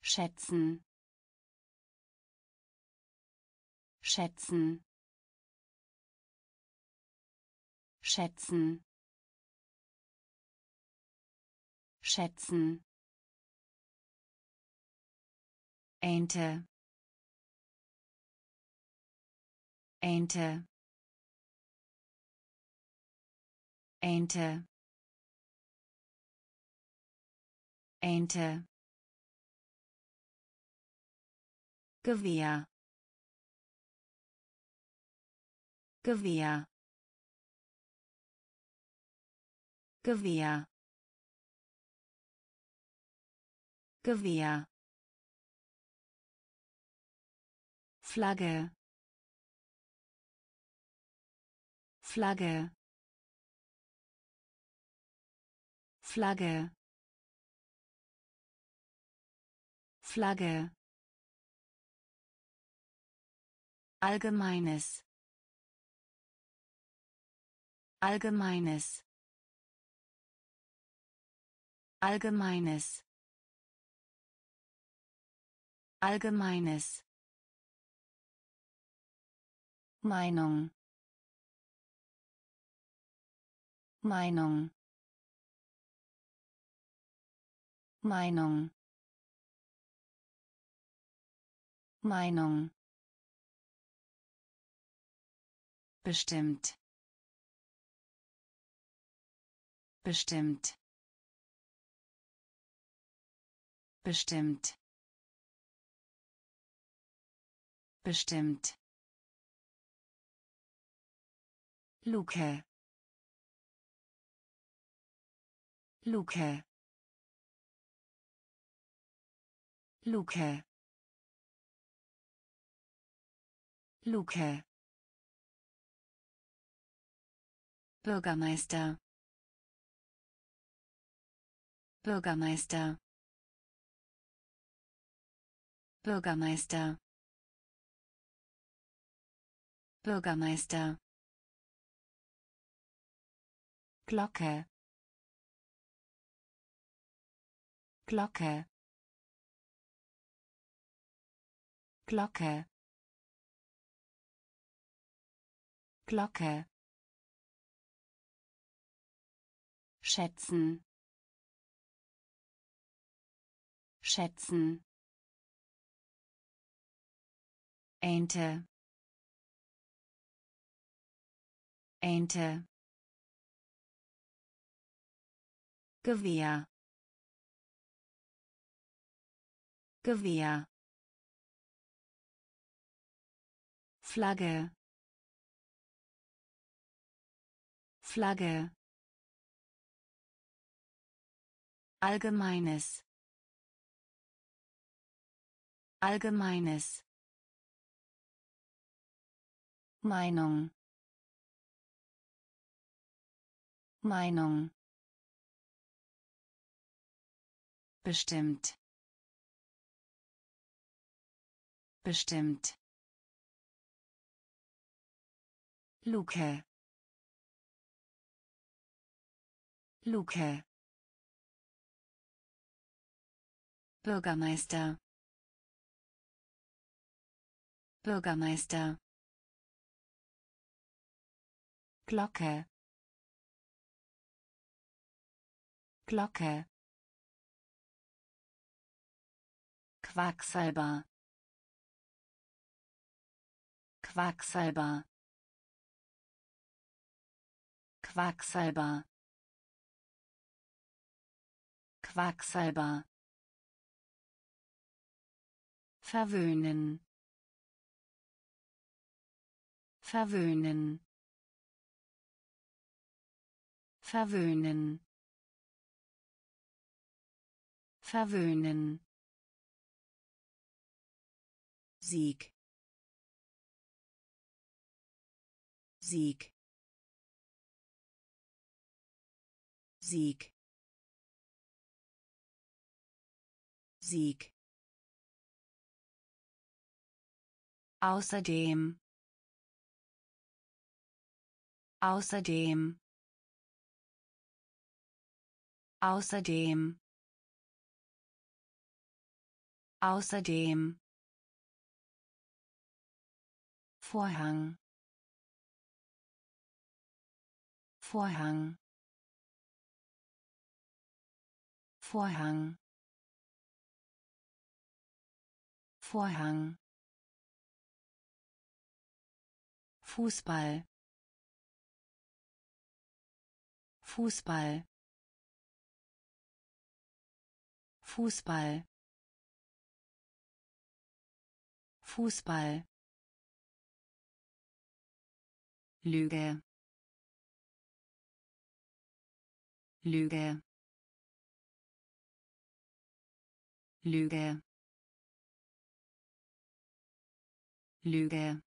Schätzen schätzen schätzen. Schätzen. Ente. Ente. Ente. Ente. Gewehr Gewehr. Gewehr. Gewehr. Flagge. Flagge. Flagge. Flagge. Allgemeines Allgemeines. Allgemeines. Allgemeines. Meinung. Meinung. Meinung. Meinung. Bestimmt bestimmt. Bestimmt. Bestimmt. Luke. Luke. Luke. Luke. Bürgermeister Bürgermeister. Bürgermeister. Bürgermeister. Glocke. Glocke. Glocke. Glocke. Schätzen schätzen Ente. Ente. Gewehr. Gewehr. Flagge. Flagge. Allgemeines Allgemeines. Meinung. Meinung. Bestimmt. Bestimmt. Luke. Luke. Bürgermeister Bürgermeister. Glocke. Glocke. Quacksalber. Quacksalber. Quacksalber. Quacksalber. Verwöhnen verwöhnen. Verwöhnen. Verwöhnen. Sieg. Sieg. Sieg. Sieg. Außerdem Außerdem. Außerdem. Außerdem. Vorhang. Vorhang. Vorhang. Vorhang. Fußball Fußball. Fußball. Fußball. Lüge. Lüge. Lüge. Lüge.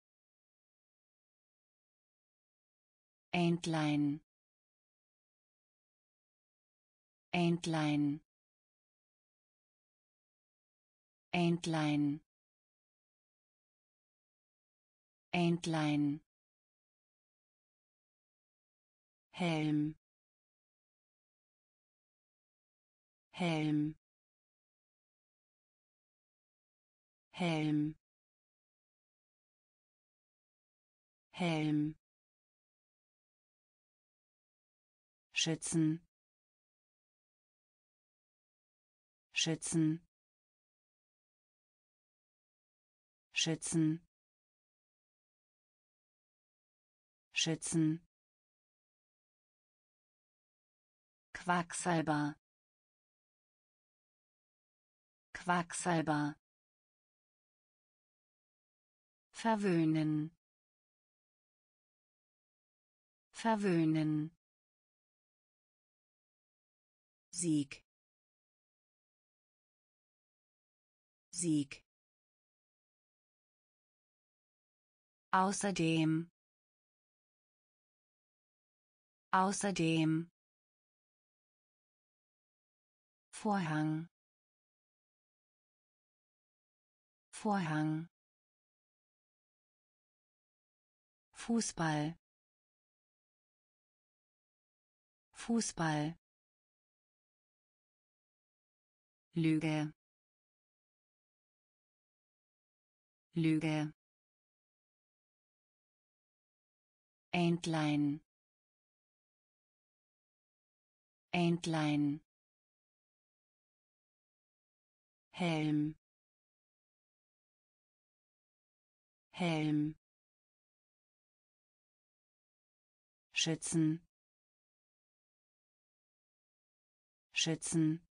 Entlein Entlein. Entlein. Entlein. Helm. Helm. Helm. Helm. Schützen schützen. Schützen. Schützen. Quacksalber. Quacksalber. Verwöhnen. Verwöhnen. Sieg Sieg. Außerdem. Außerdem. Vorhang. Vorhang. Fußball. Fußball. Lüge Lüge. Entlein. Entlein. Helm. Helm. Schützen. Schützen